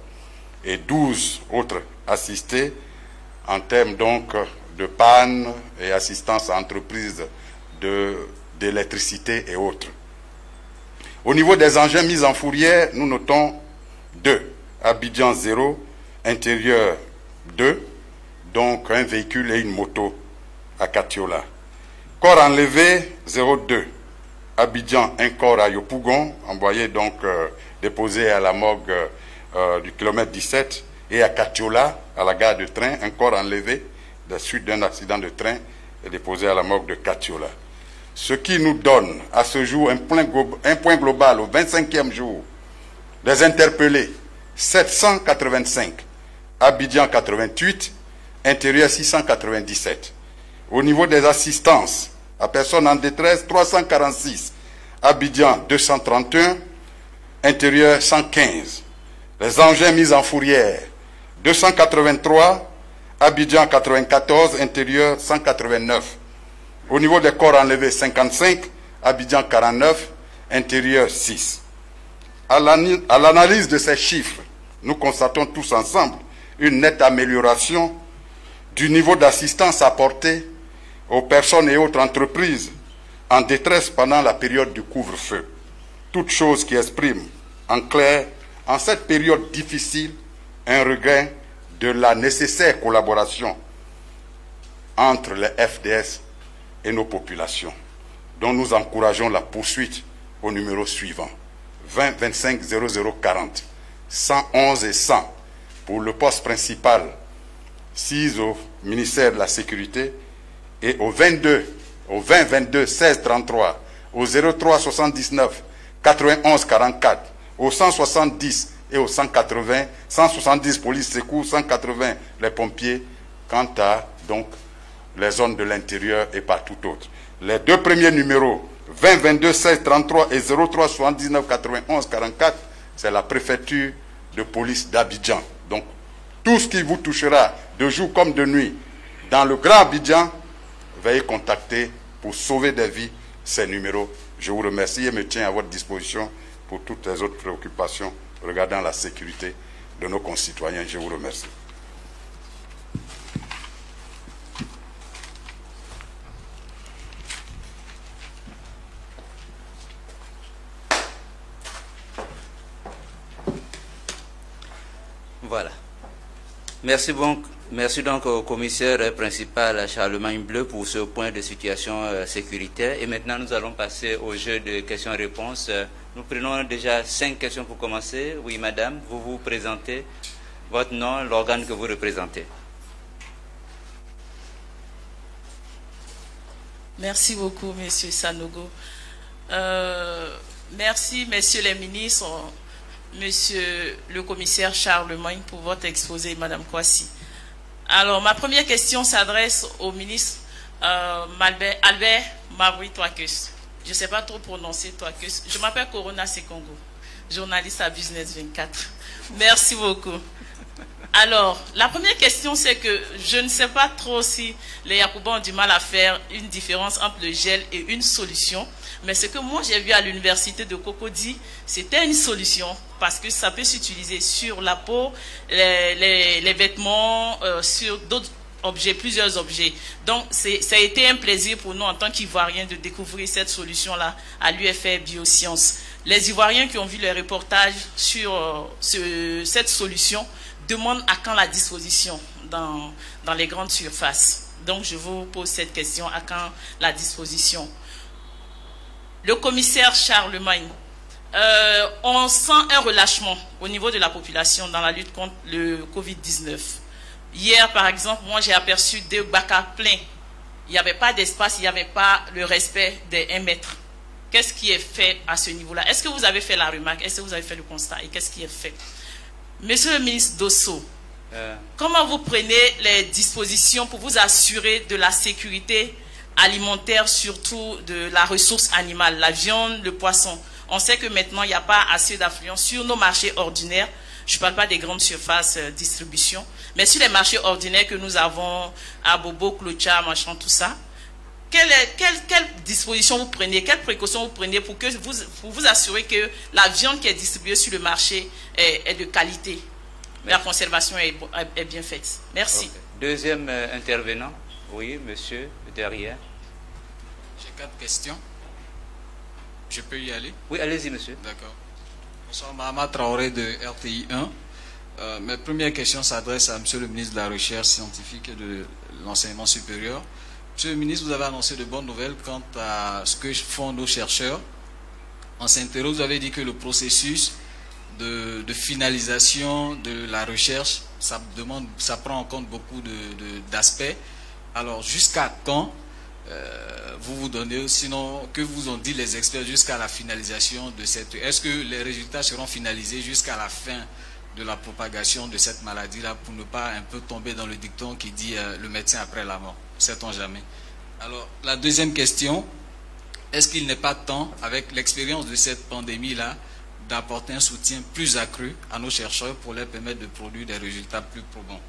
et 12 autres assistés en termes donc de panne et assistance à entreprises d'électricité et autres. Au niveau des engins mis en fourrière, nous notons deux. Abidjan 0, intérieur 2, donc un véhicule et une moto à Katiola. Corps enlevé 02. Abidjan, un corps à Yopougon, envoyé donc euh, déposé à la morgue euh, du kilomètre 17 et à Katiola, à la gare de train, un corps enlevé de suite d'un accident de train et déposé à la morgue de Katiola. Ce qui nous donne à ce jour un point, un point global au 25e jour des interpellés 785, Abidjan 88, intérieur 697. Au niveau des assistances à personnes en détresse 346, Abidjan 231, intérieur 115. Les engins mis en fourrière 283, Abidjan 94, intérieur 189. Au niveau des corps enlevés 55, Abidjan 49, intérieur 6. À l'analyse de ces chiffres, nous constatons tous ensemble une nette amélioration du niveau d'assistance apporté aux personnes et autres entreprises en détresse pendant la période du couvre-feu. Toute chose qui exprime en clair, en cette période difficile, un regret de la nécessaire collaboration entre les FDS et nos populations, dont nous encourageons la poursuite au numéro suivant. 20 25 00 40 111 et 100 pour le poste principal 6 au ministère de la Sécurité et au 22 au 20 22 16 33 au 03 79 91 44 au 170 et aux 180, 170 police secours, 180 les pompiers, quant à donc les zones de l'intérieur et partout autre. Les deux premiers numéros, 20 22 16 33 et 03 79 91 44, c'est la préfecture de police d'Abidjan. Donc tout ce qui vous touchera de jour comme de nuit dans le Grand Abidjan, veuillez contacter pour sauver des vies ces numéros. Je vous remercie et me tiens à votre disposition pour toutes les autres préoccupations regardant la sécurité de nos concitoyens. Je vous remercie. Voilà. Merci, merci donc au commissaire principal Charlemagne Bleu pour ce point de situation euh, sécuritaire. Et maintenant, nous allons passer au jeu de questions-réponses. Nous prenons déjà cinq questions pour commencer. Oui, madame, vous vous présentez, votre nom, l'organe que vous représentez. Merci beaucoup, Monsieur Sanogo. Euh, merci, Messieurs les ministres, Monsieur le commissaire Charlemagne, pour votre exposé, Madame Kwasi. Alors, ma première question s'adresse au ministre euh, Albert Toakus. Je ne sais pas trop prononcer Toakus. Je m'appelle Corona Sekongo, journaliste à Business 24. Merci beaucoup. Alors, la première question, c'est que je ne sais pas trop si les Yakuba ont du mal à faire une différence entre le gel et une solution. Mais ce que moi j'ai vu à l'université de Cocody, c'était une solution parce que ça peut s'utiliser sur la peau, les, vêtements, euh, sur d'autres objets, plusieurs objets. Donc, ça a été un plaisir pour nous en tant qu'Ivoiriens de découvrir cette solution-là à l'UFR Biosciences. Les Ivoiriens qui ont vu le reportage sur euh, cette solution demande à quand la disposition dans, dans les grandes surfaces. Donc, je vous pose cette question, à quand la disposition? Le commissaire Charlemagne, euh, on sent un relâchement au niveau de la population dans la lutte contre le Covid-19. Hier, par exemple, moi, j'ai aperçu deux bacs pleins. Il n'y avait pas d'espace, il n'y avait pas le respect des 1 mètre. Qu'est-ce qui est fait à ce niveau-là? Est-ce que vous avez fait la remarque? Est-ce que vous avez fait le constat? Et qu'est-ce qui est fait? Monsieur le ministre Dosso, euh. comment vous prenez les dispositions pour vous assurer de la sécurité alimentaire, surtout de la ressource animale, la viande, le poisson? On sait que maintenant, il n'y a pas assez d'affluence sur nos marchés ordinaires. Je ne parle pas des grandes surfaces de euh, distribution, mais sur les marchés ordinaires que nous avons à Bobo, Clocha, machin, tout ça. Quelle, quelle, disposition vous prenez, quelles précautions vous prenez pour, que vous, vous assurer que la viande qui est distribuée sur le marché est, de qualité? La conservation est, bien faite. Merci. Deuxième euh, intervenant. Oui, monsieur, derrière. J'ai quatre questions. Je peux y aller? Oui, allez-y, monsieur. D'accord. Bonsoir, Mahama Traoré de RTI 1. Euh, mes premières questions s'adressent à monsieur le ministre de la Recherche scientifique et de l'enseignement supérieur. Monsieur le ministre, vous avez annoncé de bonnes nouvelles quant à ce que font nos chercheurs. En s'interrogeant, vous avez dit que le processus de, finalisation de la recherche, ça, demande, ça prend en compte beaucoup d'aspects. Alors, jusqu'à quand euh, vous vous donnez, sinon, que vous ont dit les experts jusqu'à la finalisation de cette... Est-ce que les résultats seront finalisés jusqu'à la fin de la propagation de cette maladie-là pour ne pas un peu tomber dans le dicton qui dit euh, le médecin après la mort? Sait-on jamais? Alors, la deuxième question, est-ce qu'il n'est pas temps, avec l'expérience de cette pandémie-là, d'apporter un soutien plus accru à nos chercheurs pour leur permettre de produire des résultats plus probants?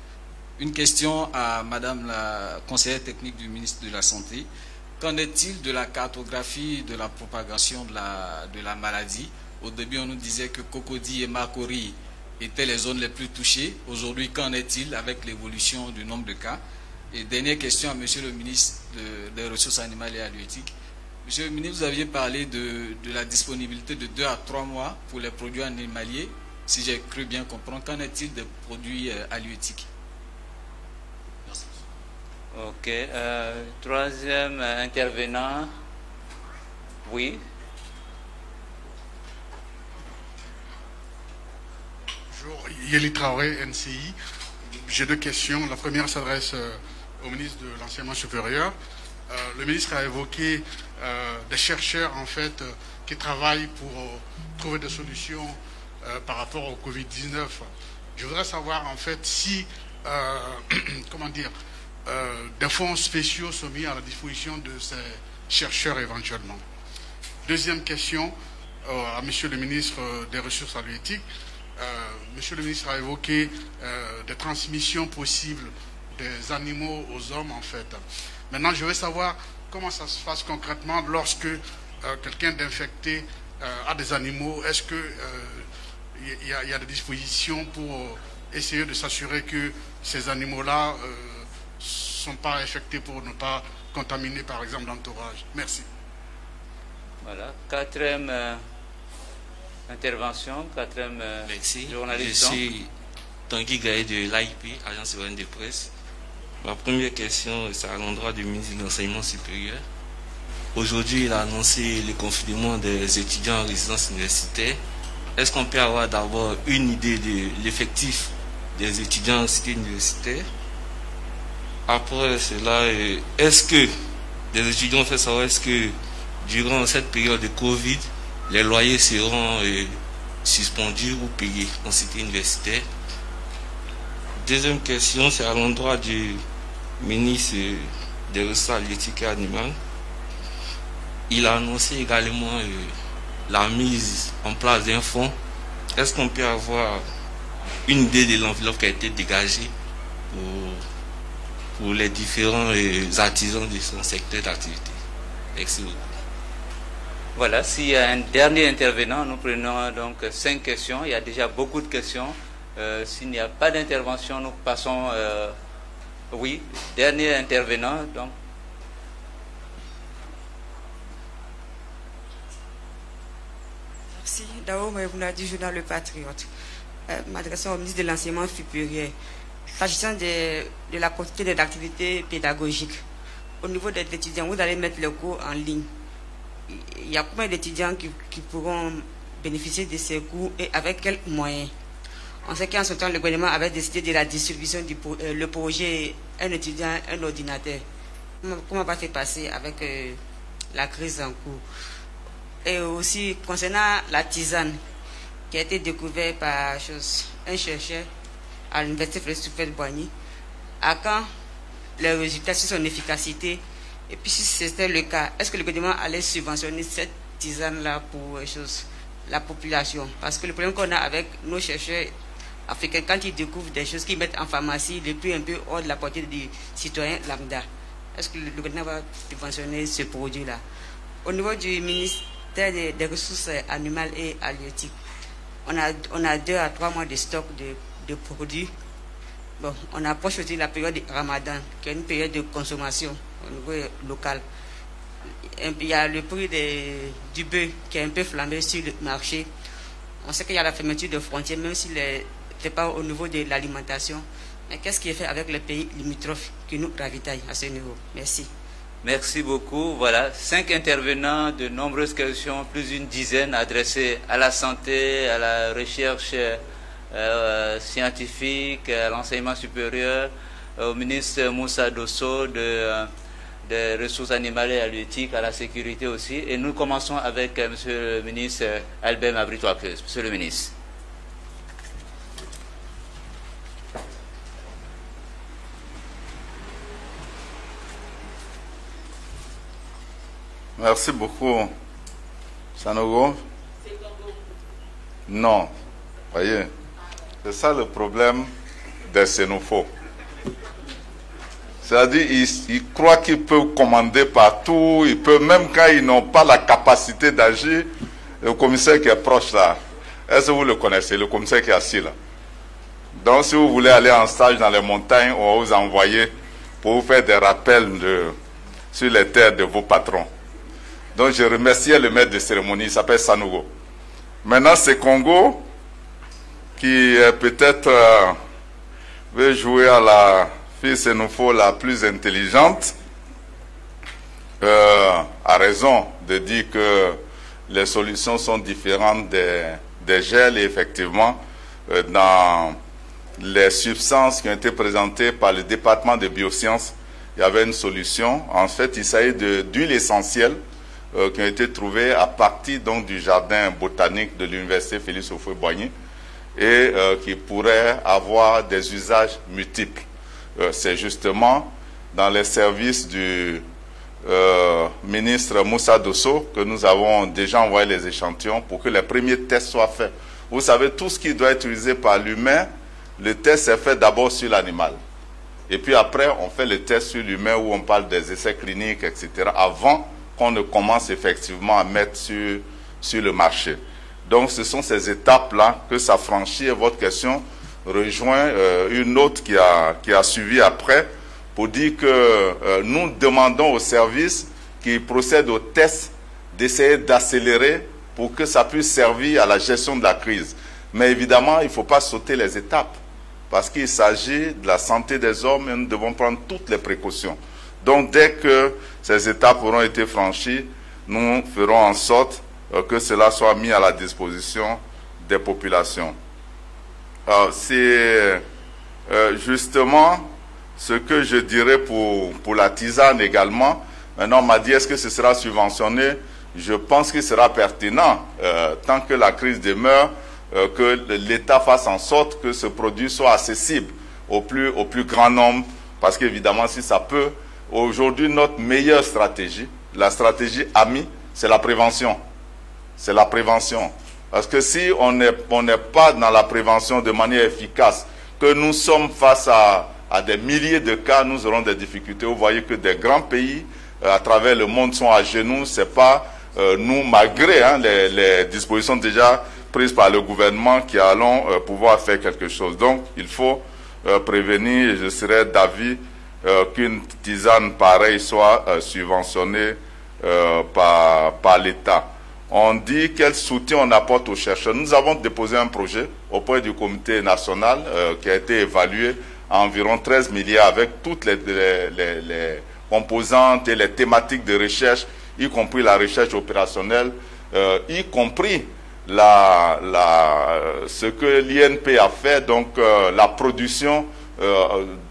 Une question à Madame la conseillère technique du ministre de la Santé. Qu'en est-il de la cartographie de la propagation de la, maladie? Au début, on nous disait que Cocody et Macori étaient les zones les plus touchées. Aujourd'hui, qu'en est-il avec l'évolution du nombre de cas? Et dernière question à Monsieur le ministre des Ressources animales et halieutiques. Monsieur le ministre, vous aviez parlé de, la disponibilité de 2 à 3 mois pour les produits animaliers. Si j'ai cru bien comprendre, qu'en est-il des produits euh, halieutiques? Ok. Euh, troisième intervenant. Oui. Bonjour, Yeli Traoré, NCI. J'ai deux questions. La première s'adresse euh, au ministre de l'Enseignement supérieur. Euh, le ministre a évoqué des chercheurs en fait qui travaillent pour trouver des solutions par rapport au Covid-19. Je voudrais savoir en fait si, <clears throat> comment dire, des fonds spéciaux sont mis à la disposition de ces chercheurs éventuellement. Deuxième question à Monsieur le ministre des Ressources halieutiques. Euh, Monsieur le ministre a évoqué euh, des transmissions possibles des animaux aux hommes, en fait. Maintenant, je veux savoir comment ça se passe concrètement lorsque euh, quelqu'un d'infecté a des animaux. Est-ce qu'il y, y, a des dispositions pour essayer de s'assurer que ces animaux-là sont pas infectés pour ne pas contaminer, par exemple, l'entourage Merci. Voilà. Quatrième intervention, quatrième euh, Merci. journaliste. Je suis Tanguy Gaé de l'AIP, Agence citoyenne de presse. Ma première question, c'est à l'endroit du ministre de l'Enseignement supérieur. Aujourd'hui, il a annoncé le confinement des étudiants en résidence universitaire. Est-ce qu'on peut avoir d'abord une idée de l'effectif des étudiants en cité universitaire? Après cela, euh, est-ce que les étudiants fait savoir est-ce que durant cette période de Covid, les loyers seront euh, suspendus ou payés en cité universitaire? Deuxième question, c'est à l'endroit du ministre des Ressources halieutiques et animales. Il a annoncé également euh, la mise en place d'un fonds. Est-ce qu'on peut avoir une idée de l'enveloppe qui a été dégagée pour, pour les différents euh, artisans de son secteur d'activité Merci beaucoup. Voilà, s'il y a un dernier intervenant, nous prenons donc cinq questions. Il y a déjà beaucoup de questions. Euh, s'il n'y a pas d'intervention, nous passons. Euh, oui, dernier intervenant. Donc. Merci. D'abord, vous dit journal Le Patriote. Euh, M'adressant au ministre de l'Enseignement supérieur. S'agissant de, de, la quantité des activités pédagogiques, au niveau des étudiants, vous allez mettre le cours en ligne. Il y a combien d'étudiants qui, pourront bénéficier de ces cours et avec quels moyens? On sait qu'en ce temps, le gouvernement avait décidé de la distribution du euh, le projet un étudiant, un ordinateur. Comment, va se passer avec euh, la crise en cours? Et aussi, concernant la tisane, qui a été découverte par un chercheur à l'université Félix Boigny, à quand les résultats sur son efficacité Et puis, si c'était le cas, est-ce que le gouvernement allait subventionner cette tisane-là pour euh, la population? Parce que le problème qu'on a avec nos chercheurs africains, quand ils découvrent des choses qu'ils mettent en pharmacie, depuis un peu hors de la portée du citoyen lambda, est-ce que le gouvernement va subventionner ce produit-là Au niveau du ministère des, Ressources animales et halieutiques, on a, on a deux à trois mois de stock de, de produits. Bon, on approche aussi la période de Ramadan, qui est une période de consommation au niveau local. Il y a le prix du bœuf qui est un peu flambé sur le marché. On sait qu'il y a la fermeture de frontières, même si les pas au niveau de l'alimentation. Mais qu'est-ce qui est fait avec les pays limitrophes qui nous ravitaillent à ce niveau? Merci. Merci beaucoup. Voilà, cinq intervenants, de nombreuses questions, plus d'une dizaine adressées à la santé, à la recherche euh, scientifique, à l'enseignement supérieur, au ministre Moussa Dosso de, euh, des ressources animales et halieutiques, à la sécurité aussi. Et nous commençons avec euh, Monsieur le ministre Albert Mabritois. Monsieur le ministre. Merci beaucoup, Sanogo? Non, voyez, c'est ça le problème des xénophobes. C'est-à-dire, ils, croient qu'ils peuvent commander partout, ils peuvent, même quand ils n'ont pas la capacité d'agir, le commissaire qui est proche là, est-ce que vous le connaissez, le commissaire qui est assis là? Donc, si vous voulez aller en stage dans les montagnes, on va vous envoyer pour vous faire des rappels sur les terres de vos patrons. Donc je remerciais le maître de cérémonie, il s'appelle Sanogo. Maintenant c'est Congo qui peut-être euh, veut jouer à la fille faut la plus intelligente, euh, a raison de dire que les solutions sont différentes des, gels et effectivement euh, dans les substances qui ont été présentées par le département de biosciences, il y avait une solution. En fait, il s'agit d'huile essentielle qui ont été trouvés à partir donc, du jardin botanique de l'université Félix Houphouët-Boigny et euh, qui pourraient avoir des usages multiples. Euh, c'est justement dans les services du ministre Moussa Dosso que nous avons déjà envoyé les échantillons pour que les premiers tests soient faits. Vous savez, tout ce qui doit être utilisé par l'humain, le test est fait d'abord sur l'animal. Et puis après, on fait le test sur l'humain où on parle des essais cliniques, etc. Avant qu'on ne commence effectivement à mettre sur, sur le marché. Donc ce sont ces étapes-là que ça franchit et votre question rejoint euh, une autre qui a, qui a suivi après pour dire que euh, nous demandons aux services qui procèdent aux tests d'essayer d'accélérer pour que ça puisse servir à la gestion de la crise. Mais évidemment, il ne faut pas sauter les étapes. parce qu'il s'agit de la santé des hommes et nous devons prendre toutes les précautions. Donc dès que ces étapes auront été franchies, nous ferons en sorte que cela soit mis à la disposition des populations. C'est euh, justement ce que je dirais pour, pour la tisane également. Maintenant, on m'a dit est-ce que ce sera subventionné? Je pense qu'il sera pertinent, euh, tant que la crise demeure, que l'État fasse en sorte que ce produit soit accessible au plus, au plus grand nombre, parce qu'évidemment, si ça peut, aujourd'hui, notre meilleure stratégie, la stratégie AMI, c'est la prévention. C'est la prévention. Parce que si on n'est pas dans la prévention de manière efficace, que nous sommes face à, des milliers de cas, nous aurons des difficultés. Vous voyez que des grands pays euh, à travers le monde sont à genoux. C'est pas euh, nous, malgré hein, les, dispositions déjà prises par le gouvernement, qui allons euh, pouvoir faire quelque chose. Donc, il faut prévenir. Et je serais d'avis qu'une tisane pareille soit subventionnée par l'État. On dit quel soutien on apporte aux chercheurs. Nous avons déposé un projet auprès du comité national euh, qui a été évalué à environ 13 milliards avec toutes les, composantes et les thématiques de recherche, y compris la recherche opérationnelle, euh, y compris la, ce que l'INP a fait, donc la production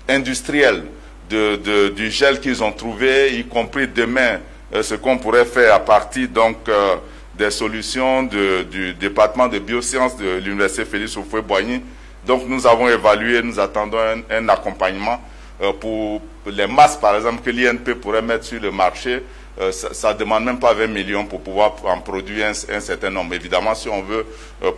industrielle du gel qu'ils ont trouvé, y compris demain euh, ce qu'on pourrait faire à partir donc euh, des solutions du département de biosciences de l'université Félix Houphouët-Boigny. Donc nous avons évalué, nous attendons un, accompagnement euh, pour les masses, par exemple, que l'INP pourrait mettre sur le marché. ça ne demande même pas 20 millions pour pouvoir en produire un, certain nombre. Évidemment, si on veut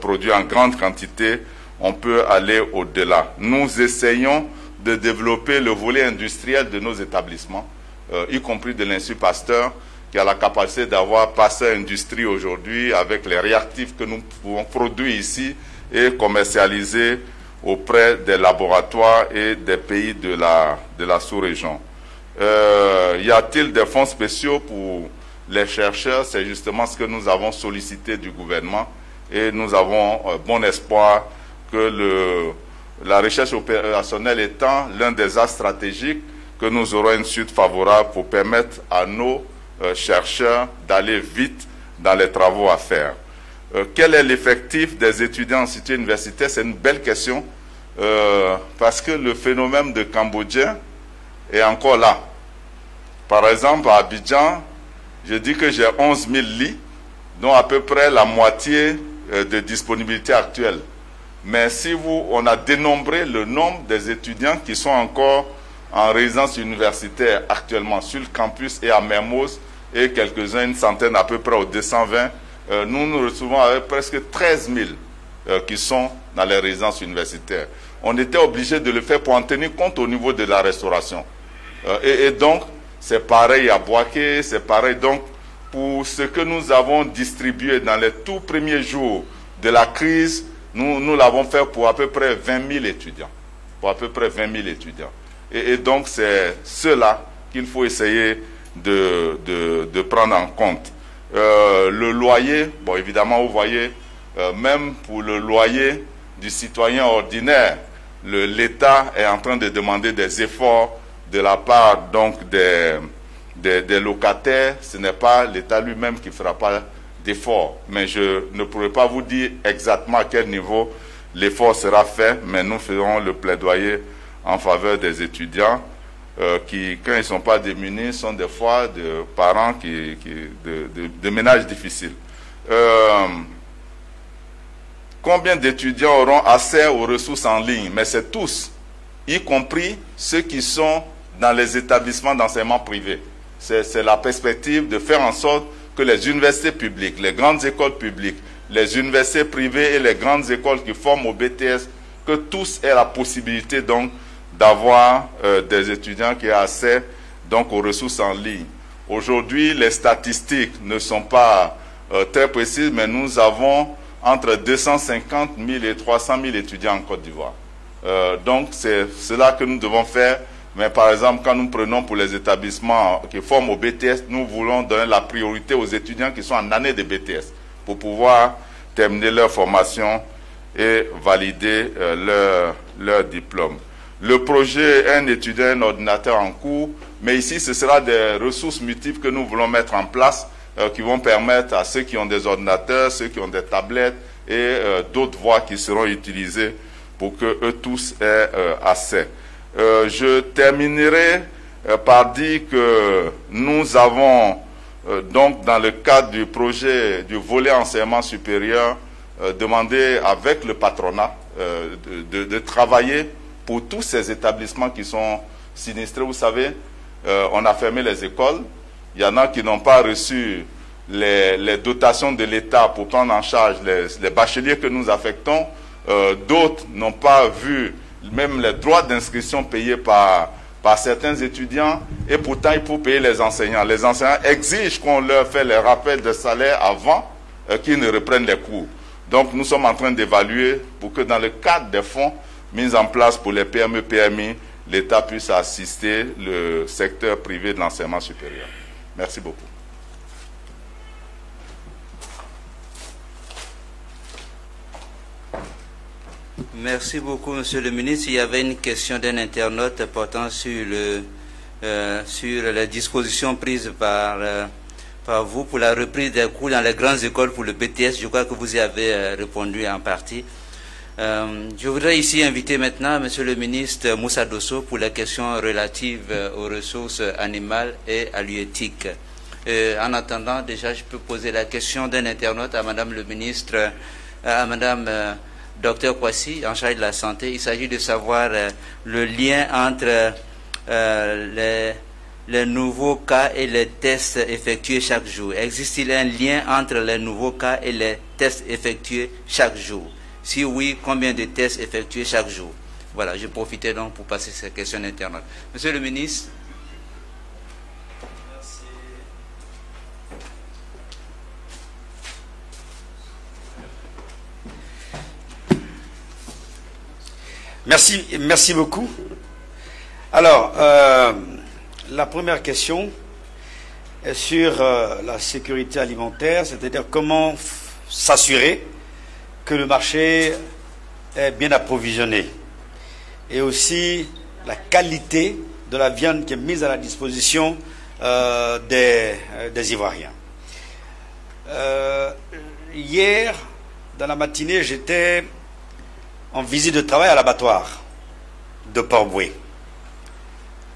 produire en grande quantité, on peut aller au-delà. Nous essayons de développer le volet industriel de nos établissements. Euh, y compris de l'Institut Pasteur, qui a la capacité d'avoir passé industrie aujourd'hui avec les réactifs que nous pouvons produire ici et commercialiser auprès des laboratoires et des pays de la, de la sous-région. Euh, y a-t-il des fonds spéciaux pour les chercheurs? C'est justement ce que nous avons sollicité du gouvernement et nous avons euh, bon espoir que le, la recherche opérationnelle étant l'un des axes stratégiques, que nous aurons une suite favorable pour permettre à nos euh, chercheurs d'aller vite dans les travaux à faire. Euh, quel est l'effectif des étudiants en cité universitaire C'est une belle question euh, parce que le phénomène de Cambodgien est encore là. Par exemple, à Abidjan, je dis que j'ai 11 000 lits, dont à peu près la moitié de disponibilité actuelle. Mais si vous, on a dénombré le nombre des étudiants qui sont encore en résidence universitaire actuellement sur le campus et à Mermoz et quelques-uns, une centaine à peu près aux 220, euh, nous nous recevons avec presque 13 000 euh, qui sont dans les résidences universitaires. On était obligé de le faire pour en tenir compte au niveau de la restauration. Euh, et, donc, c'est pareil à Boaké, c'est pareil. Donc, pour ce que nous avons distribué dans les tout premiers jours de la crise, nous, nous l'avons fait pour à peu près 20 000 étudiants. Pour à peu près 20 000 étudiants. Et, donc, c'est cela qu'il faut essayer de, de, prendre en compte. Euh, le loyer, bon, évidemment, vous voyez, euh, même pour le loyer du citoyen ordinaire, l'État est en train de demander des efforts de la part donc des, des, des locataires. Ce n'est pas l'État lui-même qui fera pas d'efforts. Mais je ne pourrais pas vous dire exactement à quel niveau l'effort sera fait, mais nous ferons le plaidoyer en faveur des étudiants euh, qui, quand ils ne sont pas démunis, sont des fois de parents qui, de, ménages difficiles. Euh, combien d'étudiants auront accès aux ressources en ligne? Mais c'est tous, y compris ceux qui sont dans les établissements d'enseignement privé. C'est la perspective de faire en sorte que les universités publiques, les grandes écoles publiques, les universités privées et les grandes écoles qui forment au BTS, que tous aient la possibilité donc d'avoir euh, des étudiants qui ont accès donc aux ressources en ligne. Aujourd'hui, les statistiques ne sont pas euh, très précises, mais nous avons entre 250 000 et 300 000 étudiants en Côte d'Ivoire. Euh, donc, c'est cela que nous devons faire. Mais par exemple, quand nous prenons pour les établissements qui forment au BTS, nous voulons donner la priorité aux étudiants qui sont en année de BTS pour pouvoir terminer leur formation et valider leur diplôme. Le projet Un étudiant, un ordinateur en cours, mais ici ce sera des ressources multiples que nous voulons mettre en place euh, qui vont permettre à ceux qui ont des ordinateurs, ceux qui ont des tablettes et euh, d'autres voies qui seront utilisées pour que eux tous aient euh, assez. je terminerai par dire que nous avons donc dans le cadre du projet du volet enseignement supérieur demandé avec le patronat de, travailler pour tous ces établissements qui sont sinistrés. Vous savez, on a fermé les écoles, il y en a qui n'ont pas reçu les, dotations de l'État pour prendre en charge les, bacheliers que nous affectons. Euh, d'autres n'ont pas vu même les droits d'inscription payés par, par certains étudiants et pourtant il faut payer les enseignants. Les enseignants exigent qu'on leur fait les rappels de salaire avant euh, qu'ils ne reprennent les cours. Donc nous sommes en train d'évaluer pour que dans le cadre des fonds mis en place pour les PME, PMI, l'État puisse assister le secteur privé de l'enseignement supérieur. Merci beaucoup. Merci beaucoup, Monsieur le ministre. Il y avait une question d'un internaute portant sur, le, euh, sur les dispositions prises par, euh, par vous pour la reprise des cours dans les grandes écoles pour le BTS. Je crois que vous y avez euh, répondu en partie. Je voudrais ici inviter maintenant Monsieur le ministre Moussa Dosso pour la question relative aux ressources animales et à l'éthique. en attendant, déjà, je peux poser la question d'un internaute à Madame le ministre, à Madame docteur Kwasi, en charge de la santé, il s'agit de savoir euh, le lien entre euh, les, nouveaux cas et les tests effectués chaque jour. Existe-t-il un lien entre les nouveaux cas et les tests effectués chaque jour? Si oui, combien de tests effectués chaque jour? Voilà, je profitais donc pour passer cette question internaute. Monsieur le ministre, Merci, merci beaucoup. Alors, euh, la première question est sur euh, la sécurité alimentaire, c'est-à-dire comment s'assurer que le marché est bien approvisionné et aussi la qualité de la viande qui est mise à la disposition euh, des, des, Ivoiriens. hier, dans la matinée, j'étais en visite de travail à l'abattoir de Port-Boué.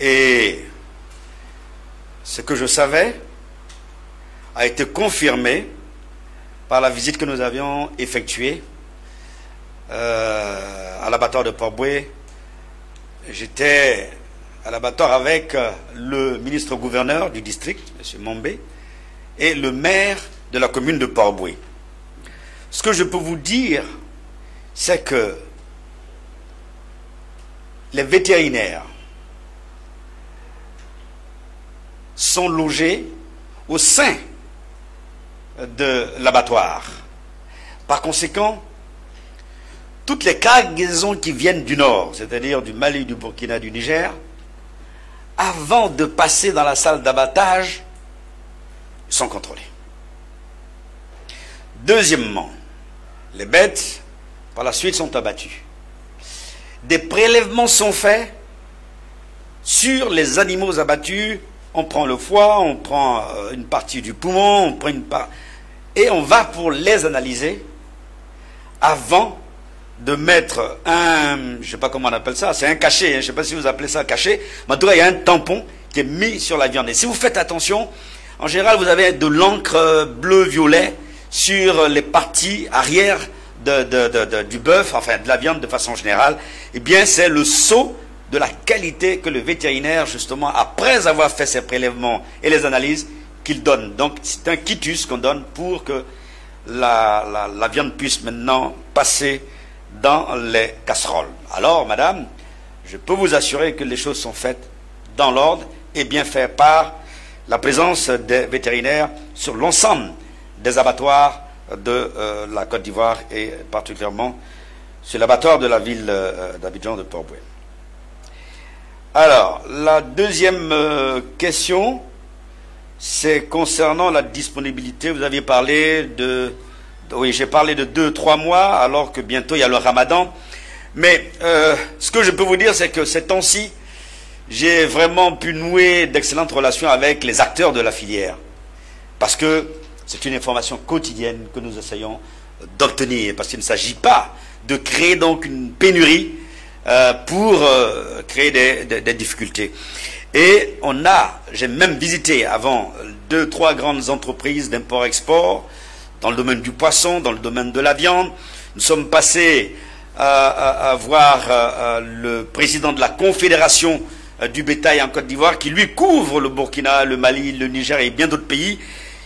Et ce que je savais a été confirmé par la visite que nous avions effectuée euh, à l'abattoir de Port-Boué. J'étais à l'abattoir avec le ministre-gouverneur du district, M. Mombé, et le maire de la commune de Port-Boué. Ce que je peux vous dire, c'est que les vétérinaires sont logés au sein de l'abattoir. Par conséquent, toutes les cargaisons qui viennent du nord, c'est-à-dire du Mali, du Burkina, du Niger, avant de passer dans la salle d'abattage, sont contrôlées. Deuxièmement, les bêtes, par la suite, sont abattues des prélèvements sont faits sur les animaux abattus. On prend le foie, on prend euh, une partie du poumon, on prend une part, et on va pour les analyser avant de mettre un, je ne sais pas comment on appelle ça, c'est un cachet, hein, je ne sais pas si vous appelez ça cachet, mais en tout cas il y a un tampon qui est mis sur la viande. Et si vous faites attention, en général vous avez de l'encre bleu-violet sur les parties arrière du bœuf, enfin de la viande de façon générale, eh bien c'est le saut de la qualité que le vétérinaire, justement, après avoir fait ses prélèvements et les analyses, qu'il donne. Donc c'est un quitus qu'on donne pour que la, la, viande puisse maintenant passer dans les casseroles. Alors, madame, je peux vous assurer que les choses sont faites dans l'ordre et bien faites par la présence des vétérinaires sur l'ensemble des abattoirs de euh, la Côte d'Ivoire et particulièrement sur l'abattoir de la ville euh, d'Abidjan de Port-Boué. Alors, la deuxième euh, question, c'est concernant la disponibilité. Vous aviez parlé de, oui, j'ai parlé de deux, trois mois, alors que bientôt il y a le ramadan. Mais euh, ce que je peux vous dire, c'est que ces temps-ci, j'ai vraiment pu nouer d'excellentes relations avec les acteurs de la filière. Parce que c'est une information quotidienne que nous essayons d'obtenir. Parce qu'il ne s'agit pas de créer donc une pénurie euh, pour euh, créer des, des, difficultés. Et on a, j'ai même visité avant deux, trois grandes entreprises d'import-export dans le domaine du poisson, dans le domaine de la viande. Nous sommes passés à, voir euh, le président de la Confédération du bétail en Côte d'Ivoire, qui lui couvre le Burkina, le Mali, le Niger et bien d'autres pays.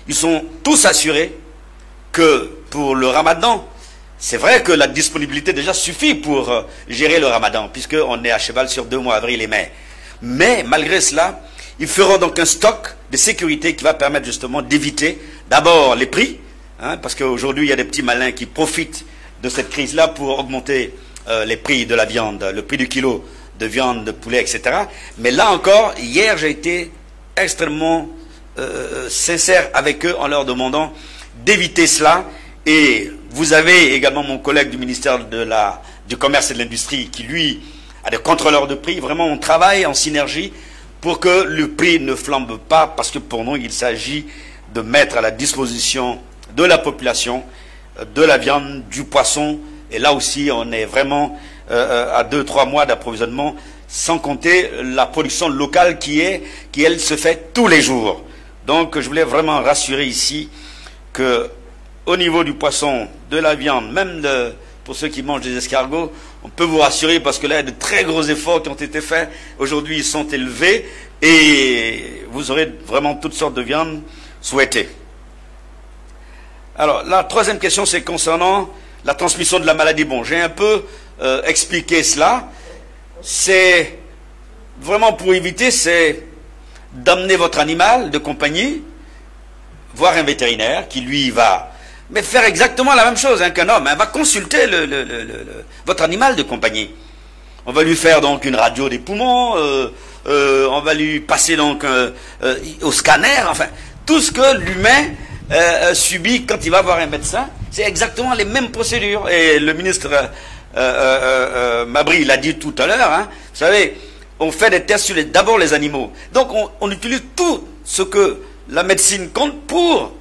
Ils sont tous assurés que pour le ramadan, c'est vrai que la disponibilité déjà suffit pour euh, gérer le ramadan, puisqu'on est à cheval sur deux mois, avril et mai. Mais malgré cela, ils feront donc un stock de sécurité qui va permettre justement d'éviter d'abord les prix, hein, parce qu'aujourd'hui il y a des petits malins qui profitent de cette crise-là pour augmenter euh, les prix de la viande, le prix du kilo de viande, de poulet, etc. Mais là encore, hier j'ai été extrêmement euh, sincère avec eux en leur demandant d'éviter cela et vous avez également mon collègue du ministère de la, du Commerce et de l'Industrie qui, lui, a des contrôleurs de prix. Vraiment, on travaille en synergie pour que le prix ne flambe pas, parce que pour nous, il s'agit de mettre à la disposition de la population euh, de la viande, du poisson. Et là aussi, on est vraiment euh, euh, à deux, trois mois d'approvisionnement, sans compter la production locale qui est, qui elle se fait tous les jours. Donc, je voulais vraiment rassurer ici que au niveau du poisson, de la viande, même pour ceux qui mangent des escargots, on peut vous rassurer parce que là, il y a de très gros efforts qui ont été faits. Aujourd'hui, ils sont élevés et vous aurez vraiment toutes sortes de viandes souhaitées. Alors, la troisième question, c'est concernant la transmission de la maladie. Bon, j'ai un peu euh, expliqué cela. C'est vraiment pour éviter, c'est d'amener votre animal de compagnie, voir un vétérinaire qui, lui, va mais faire exactement la même chose hein, qu'un homme. Hein, va consulter votre animal de compagnie. On va lui faire donc une radio des poumons, euh, euh, on va lui passer donc euh, au scanner, enfin, tout ce que l'humain subit quand il va voir un médecin, c'est exactement les mêmes procédures. Et le ministre Mabri l'a dit tout à l'heure, hein, vous savez, on fait des tests sur d'abord les animaux. Donc on utilise tout ce que la médecine compte pour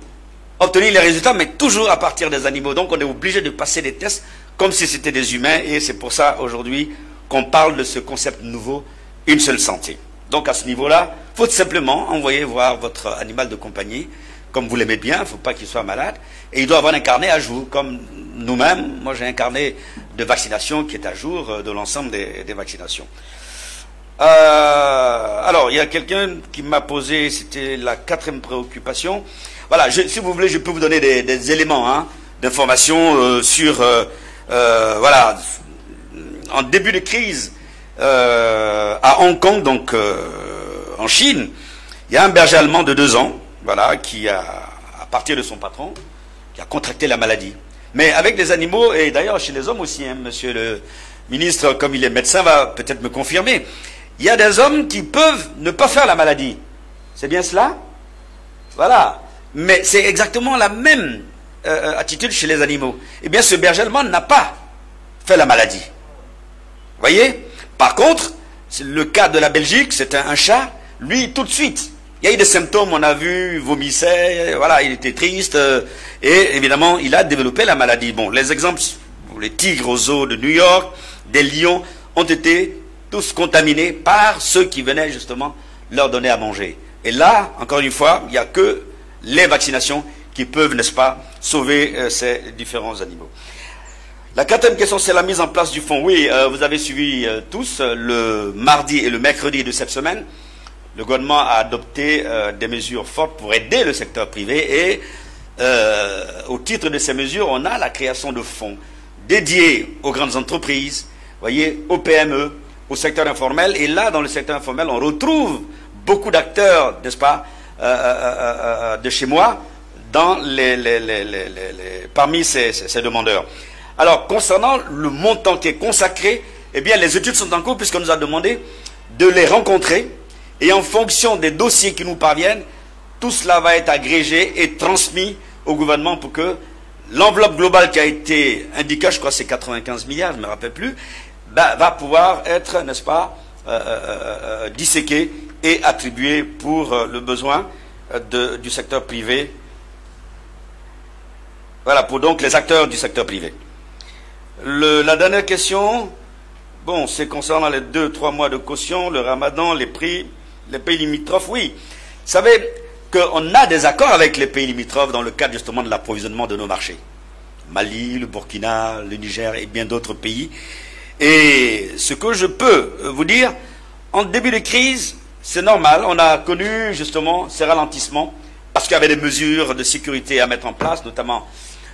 obtenir les résultats, mais toujours à partir des animaux. Donc on est obligé de passer des tests comme si c'était des humains, et c'est pour ça aujourd'hui qu'on parle de ce concept nouveau, une seule santé. Donc à ce niveau-là, faut simplement envoyer voir votre animal de compagnie, comme vous l'aimez bien, il ne faut pas qu'il soit malade, et il doit avoir un carnet à jour, comme nous-mêmes. Moi j'ai un carnet de vaccination qui est à jour euh, de l'ensemble des, vaccinations. Euh, alors, il y a quelqu'un qui m'a posé, c'était la quatrième préoccupation, voilà, si vous voulez, je peux vous donner des, éléments hein, d'information euh, sur, euh, euh, voilà, en début de crise à Hong Kong, donc en Chine, il y a un berger allemand de deux ans, voilà, qui a, à partir de son patron, qui a contracté la maladie. Mais avec les animaux, et d'ailleurs chez les hommes aussi, hein, monsieur le ministre, comme il est médecin, va peut-être me confirmer, il y a des hommes qui peuvent ne pas faire la maladie. C'est bien cela? Voilà. Mais c'est exactement la même euh, attitude chez les animaux. Eh bien, ce berger allemand n'a pas fait la maladie. Voyez? Par contre, le cas de la Belgique, c'est un, chat, lui, tout de suite, il y a eu des symptômes, on a vu, vomissait, voilà, il était triste, euh, et évidemment, il a développé la maladie. Bon, les exemples, les tigres aux eaux de New York, des lions, ont été tous contaminés par ceux qui venaient justement leur donner à manger. Et là, encore une fois, il n'y a que les vaccinations qui peuvent, n'est-ce pas, sauver euh, ces différents animaux. La quatrième question, c'est la mise en place du fonds. Oui, euh, vous avez suivi euh, tous, le mardi et le mercredi de cette semaine, le gouvernement a adopté des mesures fortes pour aider le secteur privé et au titre de ces mesures, on a la création de fonds dédiés aux grandes entreprises, voyez, aux PME, au secteur informel. Et là, dans le secteur informel, on retrouve beaucoup d'acteurs, n'est-ce pas, euh, euh, euh, de chez moi dans les, parmi ces, demandeurs. Alors, concernant le montant qui est consacré, eh bien, les études sont en cours puisqu'on nous a demandé de les rencontrer et en fonction des dossiers qui nous parviennent, tout cela va être agrégé et transmis au gouvernement pour que l'enveloppe globale qui a été indiquée, je crois c'est 95 milliards, je ne me rappelle plus, bah, va pouvoir être, n'est-ce pas, disséqué et attribué pour le besoin du secteur privé. Voilà, pour donc les acteurs du secteur privé. la dernière question, bon, c'est concernant les deux, trois mois de caution, le ramadan, les prix, les pays limitrophes, oui. Vous savez qu'on a des accords avec les pays limitrophes dans le cadre justement de l'approvisionnement de nos marchés. Mali, le Burkina, le Niger et bien d'autres pays. Et ce que je peux vous dire, en début de crise, c'est normal, on a connu justement ces ralentissements parce qu'il y avait des mesures de sécurité à mettre en place, notamment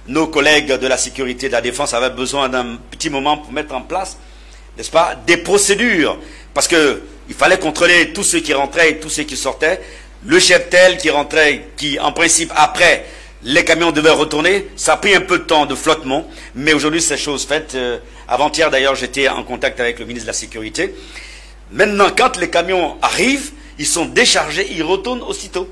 nos collègues de la sécurité et de la défense avaient besoin d'un petit moment pour mettre en place, n'est-ce pas, des procédures, parce qu'il fallait contrôler tous ceux qui rentraient et tous ceux qui sortaient. Le cheptel qui rentrait, qui en principe après les camions devaient retourner, ça a pris un peu de temps de flottement, mais aujourd'hui c'est chose faite. Euh, avant-hier d'ailleurs j'étais en contact avec le ministre de la Sécurité. Maintenant quand les camions arrivent, ils sont déchargés, ils retournent aussitôt.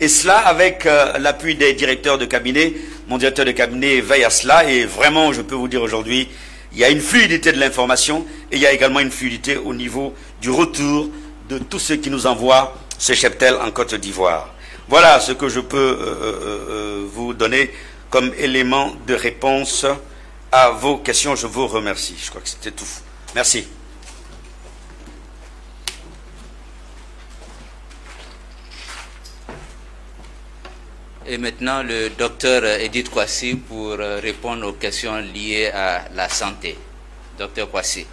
Et cela avec euh, l'appui des directeurs de cabinet. Mon directeur de cabinet veille à cela et vraiment, je peux vous dire aujourd'hui, il y a une fluidité de l'information et il y a également une fluidité au niveau du retour de tous ceux qui nous envoient ces cheptels en Côte d'Ivoire. Voilà ce que je peux euh, euh, vous donner comme élément de réponse à vos questions. Je vous remercie. Je crois que c'était tout. Merci. Et maintenant, le docteur Edith Kwasi pour euh, répondre aux questions liées à la santé. Docteur Kwasi.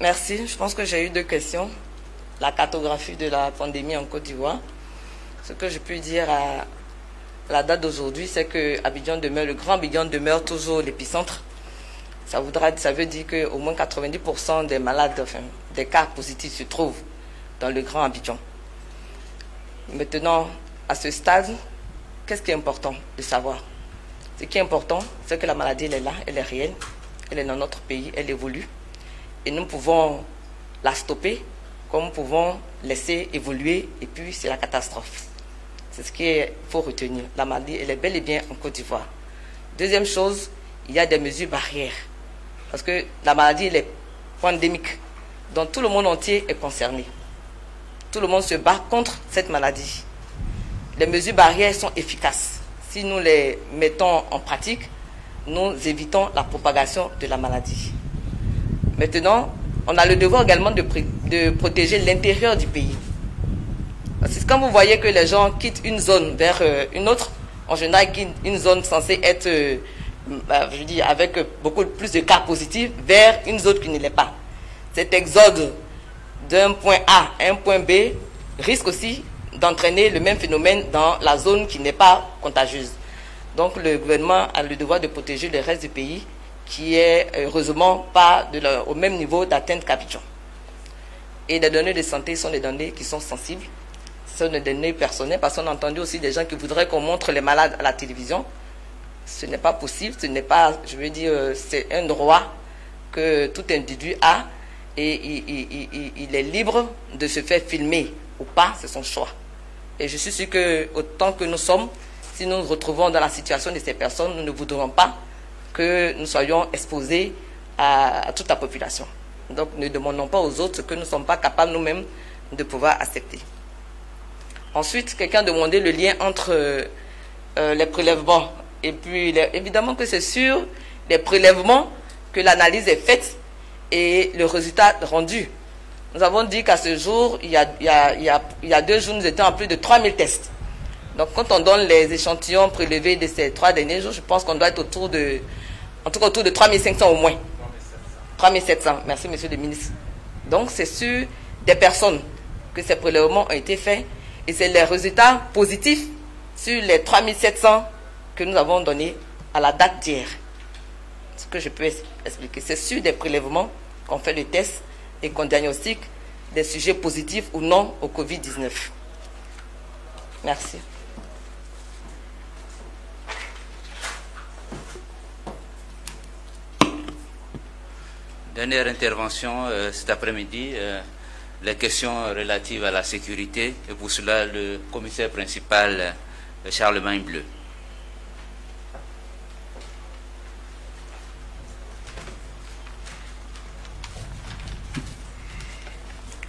Merci. Je pense que j'ai eu deux questions. La cartographie de la pandémie en Côte d'Ivoire. Ce que je peux dire à la date d'aujourd'hui, c'est que Abidjan demeure, le grand Abidjan demeure toujours l'épicentre ça, veut dire qu'au moins 90% des malades, des cas positifs se trouvent dans le Grand Abidjan. Maintenant, à ce stade, qu'est-ce qui est important de savoir? Ce qui est important, c'est que la maladie, elle est là, elle est réelle, elle est dans notre pays, elle évolue. Et nous pouvons la stopper, comme nous pouvons laisser évoluer, et puis c'est la catastrophe. C'est ce qu'il faut retenir. La maladie, elle est bel et bien en Côte d'Ivoire. Deuxième chose, il y a des mesures barrières parce que la maladie est pandémique. Donc tout le monde entier est concerné. Tout le monde se bat contre cette maladie. Les mesures barrières sont efficaces. Si nous les mettons en pratique, nous évitons la propagation de la maladie. Maintenant, on a le devoir également de, de protéger l'intérieur du pays. Parce que quand vous voyez que les gens quittent une zone vers euh, une autre, en général, une zone censée être euh, je dis, avec beaucoup plus de cas positifs vers une zone qui ne l'est pas. Cet exode d'un point A à un point B risque aussi d'entraîner le même phénomène dans la zone qui n'est pas contagieuse. Donc le gouvernement a le devoir de protéger le reste du pays qui est heureusement pas au même niveau d'atteinte qu'Abidjan. Et les données de santé sont des données qui sont sensibles, ce sont des données personnelles parce qu'on a entendu aussi des gens qui voudraient qu'on montre les malades à la télévision. Ce n'est pas possible, ce n'est pas, je veux dire, c'est un droit que tout individu a et il, est libre de se faire filmer ou pas, c'est son choix. Et je suis sûr que autant que nous sommes, si nous nous retrouvons dans la situation de ces personnes, nous ne voudrons pas que nous soyons exposés à, toute la population. Donc ne demandons pas aux autres ce que nous ne sommes pas capables nous-mêmes de pouvoir accepter. Ensuite, quelqu'un demandait le lien entre euh, les prélèvements et puis, évidemment que c'est sur les prélèvements que l'analyse est faite et le résultat rendu. Nous avons dit qu'à ce jour, il y, a, deux jours, nous étions à plus de 3000 tests. Donc, quand on donne les échantillons prélevés de ces trois derniers jours, je pense qu'on doit être autour de, en tout cas autour de 3500 au moins. 3700. Merci, monsieur le ministre. Donc, c'est sur des personnes que ces prélèvements ont été faits et c'est les résultats positifs sur les 3700 que nous avons donné à la date d'hier. Ce que je peux expliquer, c'est sur des prélèvements qu'on fait le test et qu'on diagnostique des sujets positifs ou non au Covid-19. Merci. Dernière intervention euh, cet après-midi, euh, les questions relatives à la sécurité et pour cela le commissaire principal Charlemagne Bleu.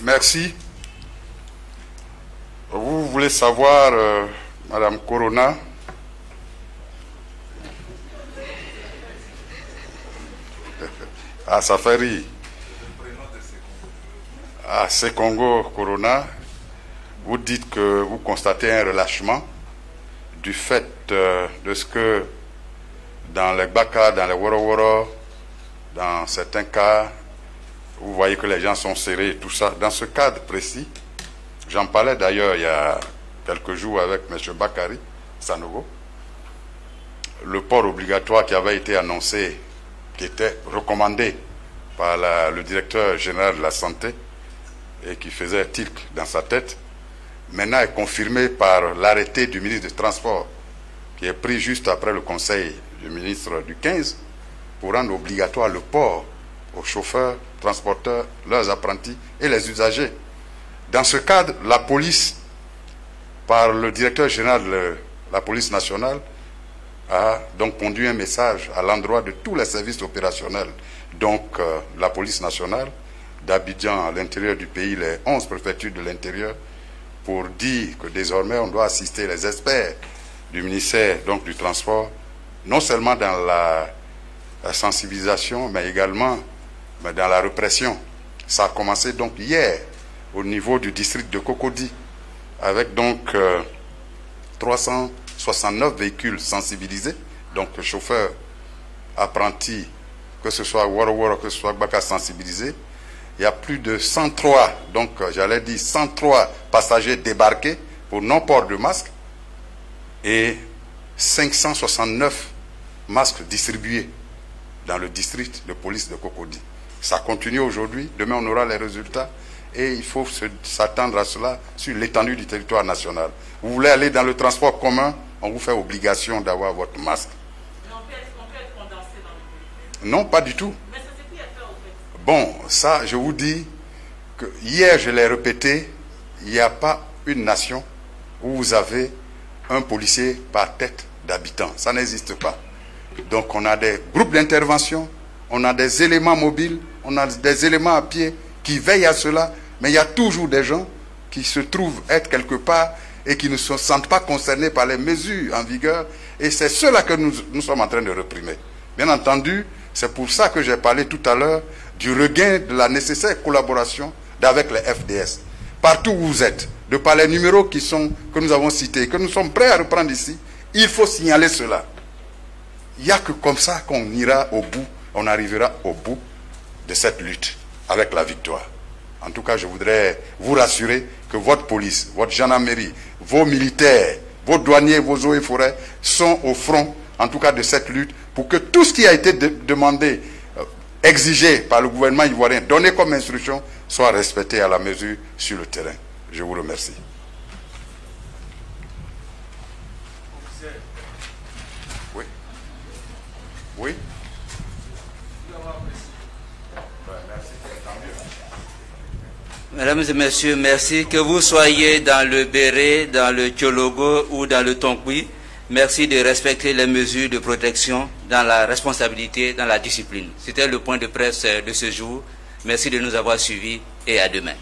Merci. Vous voulez savoir, euh, Madame Corona, <laughs> ah, ça fait rire. Ah, Congo Corona, vous dites que vous constatez un relâchement du fait euh, de ce que dans les Baka, dans les Woro dans certains cas, vous voyez que les gens sont serrés tout ça. Dans ce cadre précis, j'en parlais d'ailleurs il y a quelques jours avec M. Bakari Sanogo, le port obligatoire qui avait été annoncé, qui était recommandé par le directeur général de la santé et qui faisait tilt dans sa tête, maintenant est confirmé par l'arrêté du ministre des Transports qui est pris juste après le conseil du ministre du 15 pour rendre obligatoire le port aux chauffeurs, transporteurs, leurs apprentis et les usagers. Dans ce cadre, la police, par le directeur général de la police nationale, a donc conduit un message à l'endroit de tous les services opérationnels, donc euh, la police nationale, d'Abidjan à l'intérieur du pays, les 11 préfectures de l'intérieur, pour dire que désormais on doit assister les experts du ministère donc du Transport, non seulement dans la sensibilisation, mais également mais dans la répression. Ça a commencé donc hier au niveau du district de Cocody, avec donc 369 euh, véhicules sensibilisés, donc chauffeurs, apprentis, que ce soit Waro que ce soit Baka sensibilisés. Il y a plus de 103, donc euh, j'allais dire 103 passagers débarqués pour non-port de masque et 569 masques distribués dans le district de police de Cocody. Ça continue aujourd'hui, demain on aura les résultats et il faut s'attendre à cela sur l'étendue du territoire national. Vous voulez aller dans le transport commun, on vous fait obligation d'avoir votre masque. Non, pas du tout. Bon, ça, je vous dis que hier, je l'ai répété, il n'y a pas une nation où vous avez un policier par tête d'habitant. Ça n'existe pas. Donc, on a des groupes d'intervention, on a des éléments mobiles, on a des éléments à pied qui veillent à cela, mais il y a toujours des gens qui se trouvent être quelque part et qui ne se sentent pas concernés par les mesures en vigueur. Et c'est cela que nous, sommes en train de réprimer. Bien entendu, c'est pour ça que j'ai parlé tout à l'heure du regain de la nécessaire collaboration avec les FDS. Partout où vous êtes, de par les numéros que nous avons cités, que nous sommes prêts à reprendre ici, il faut signaler cela. Il n'y a que comme ça qu'on ira au bout, on arrivera au bout de cette lutte avec la victoire. En tout cas, je voudrais vous rassurer que votre police, votre gendarmerie, vos militaires, vos douaniers, vos eaux et forêts sont au front, en tout cas, de cette lutte pour que tout ce qui a été demandé, euh, exigé par le gouvernement ivoirien, donné comme instruction, soit respecté à la mesure sur le terrain. Je vous remercie. Oui. Oui. Mesdames et messieurs, merci. Que vous soyez dans le béret, dans le Tchologo ou dans le Tonkwi, merci de respecter les mesures de protection dans la responsabilité, dans la discipline. C'était le point de presse de ce jour. Merci de nous avoir suivis et à demain.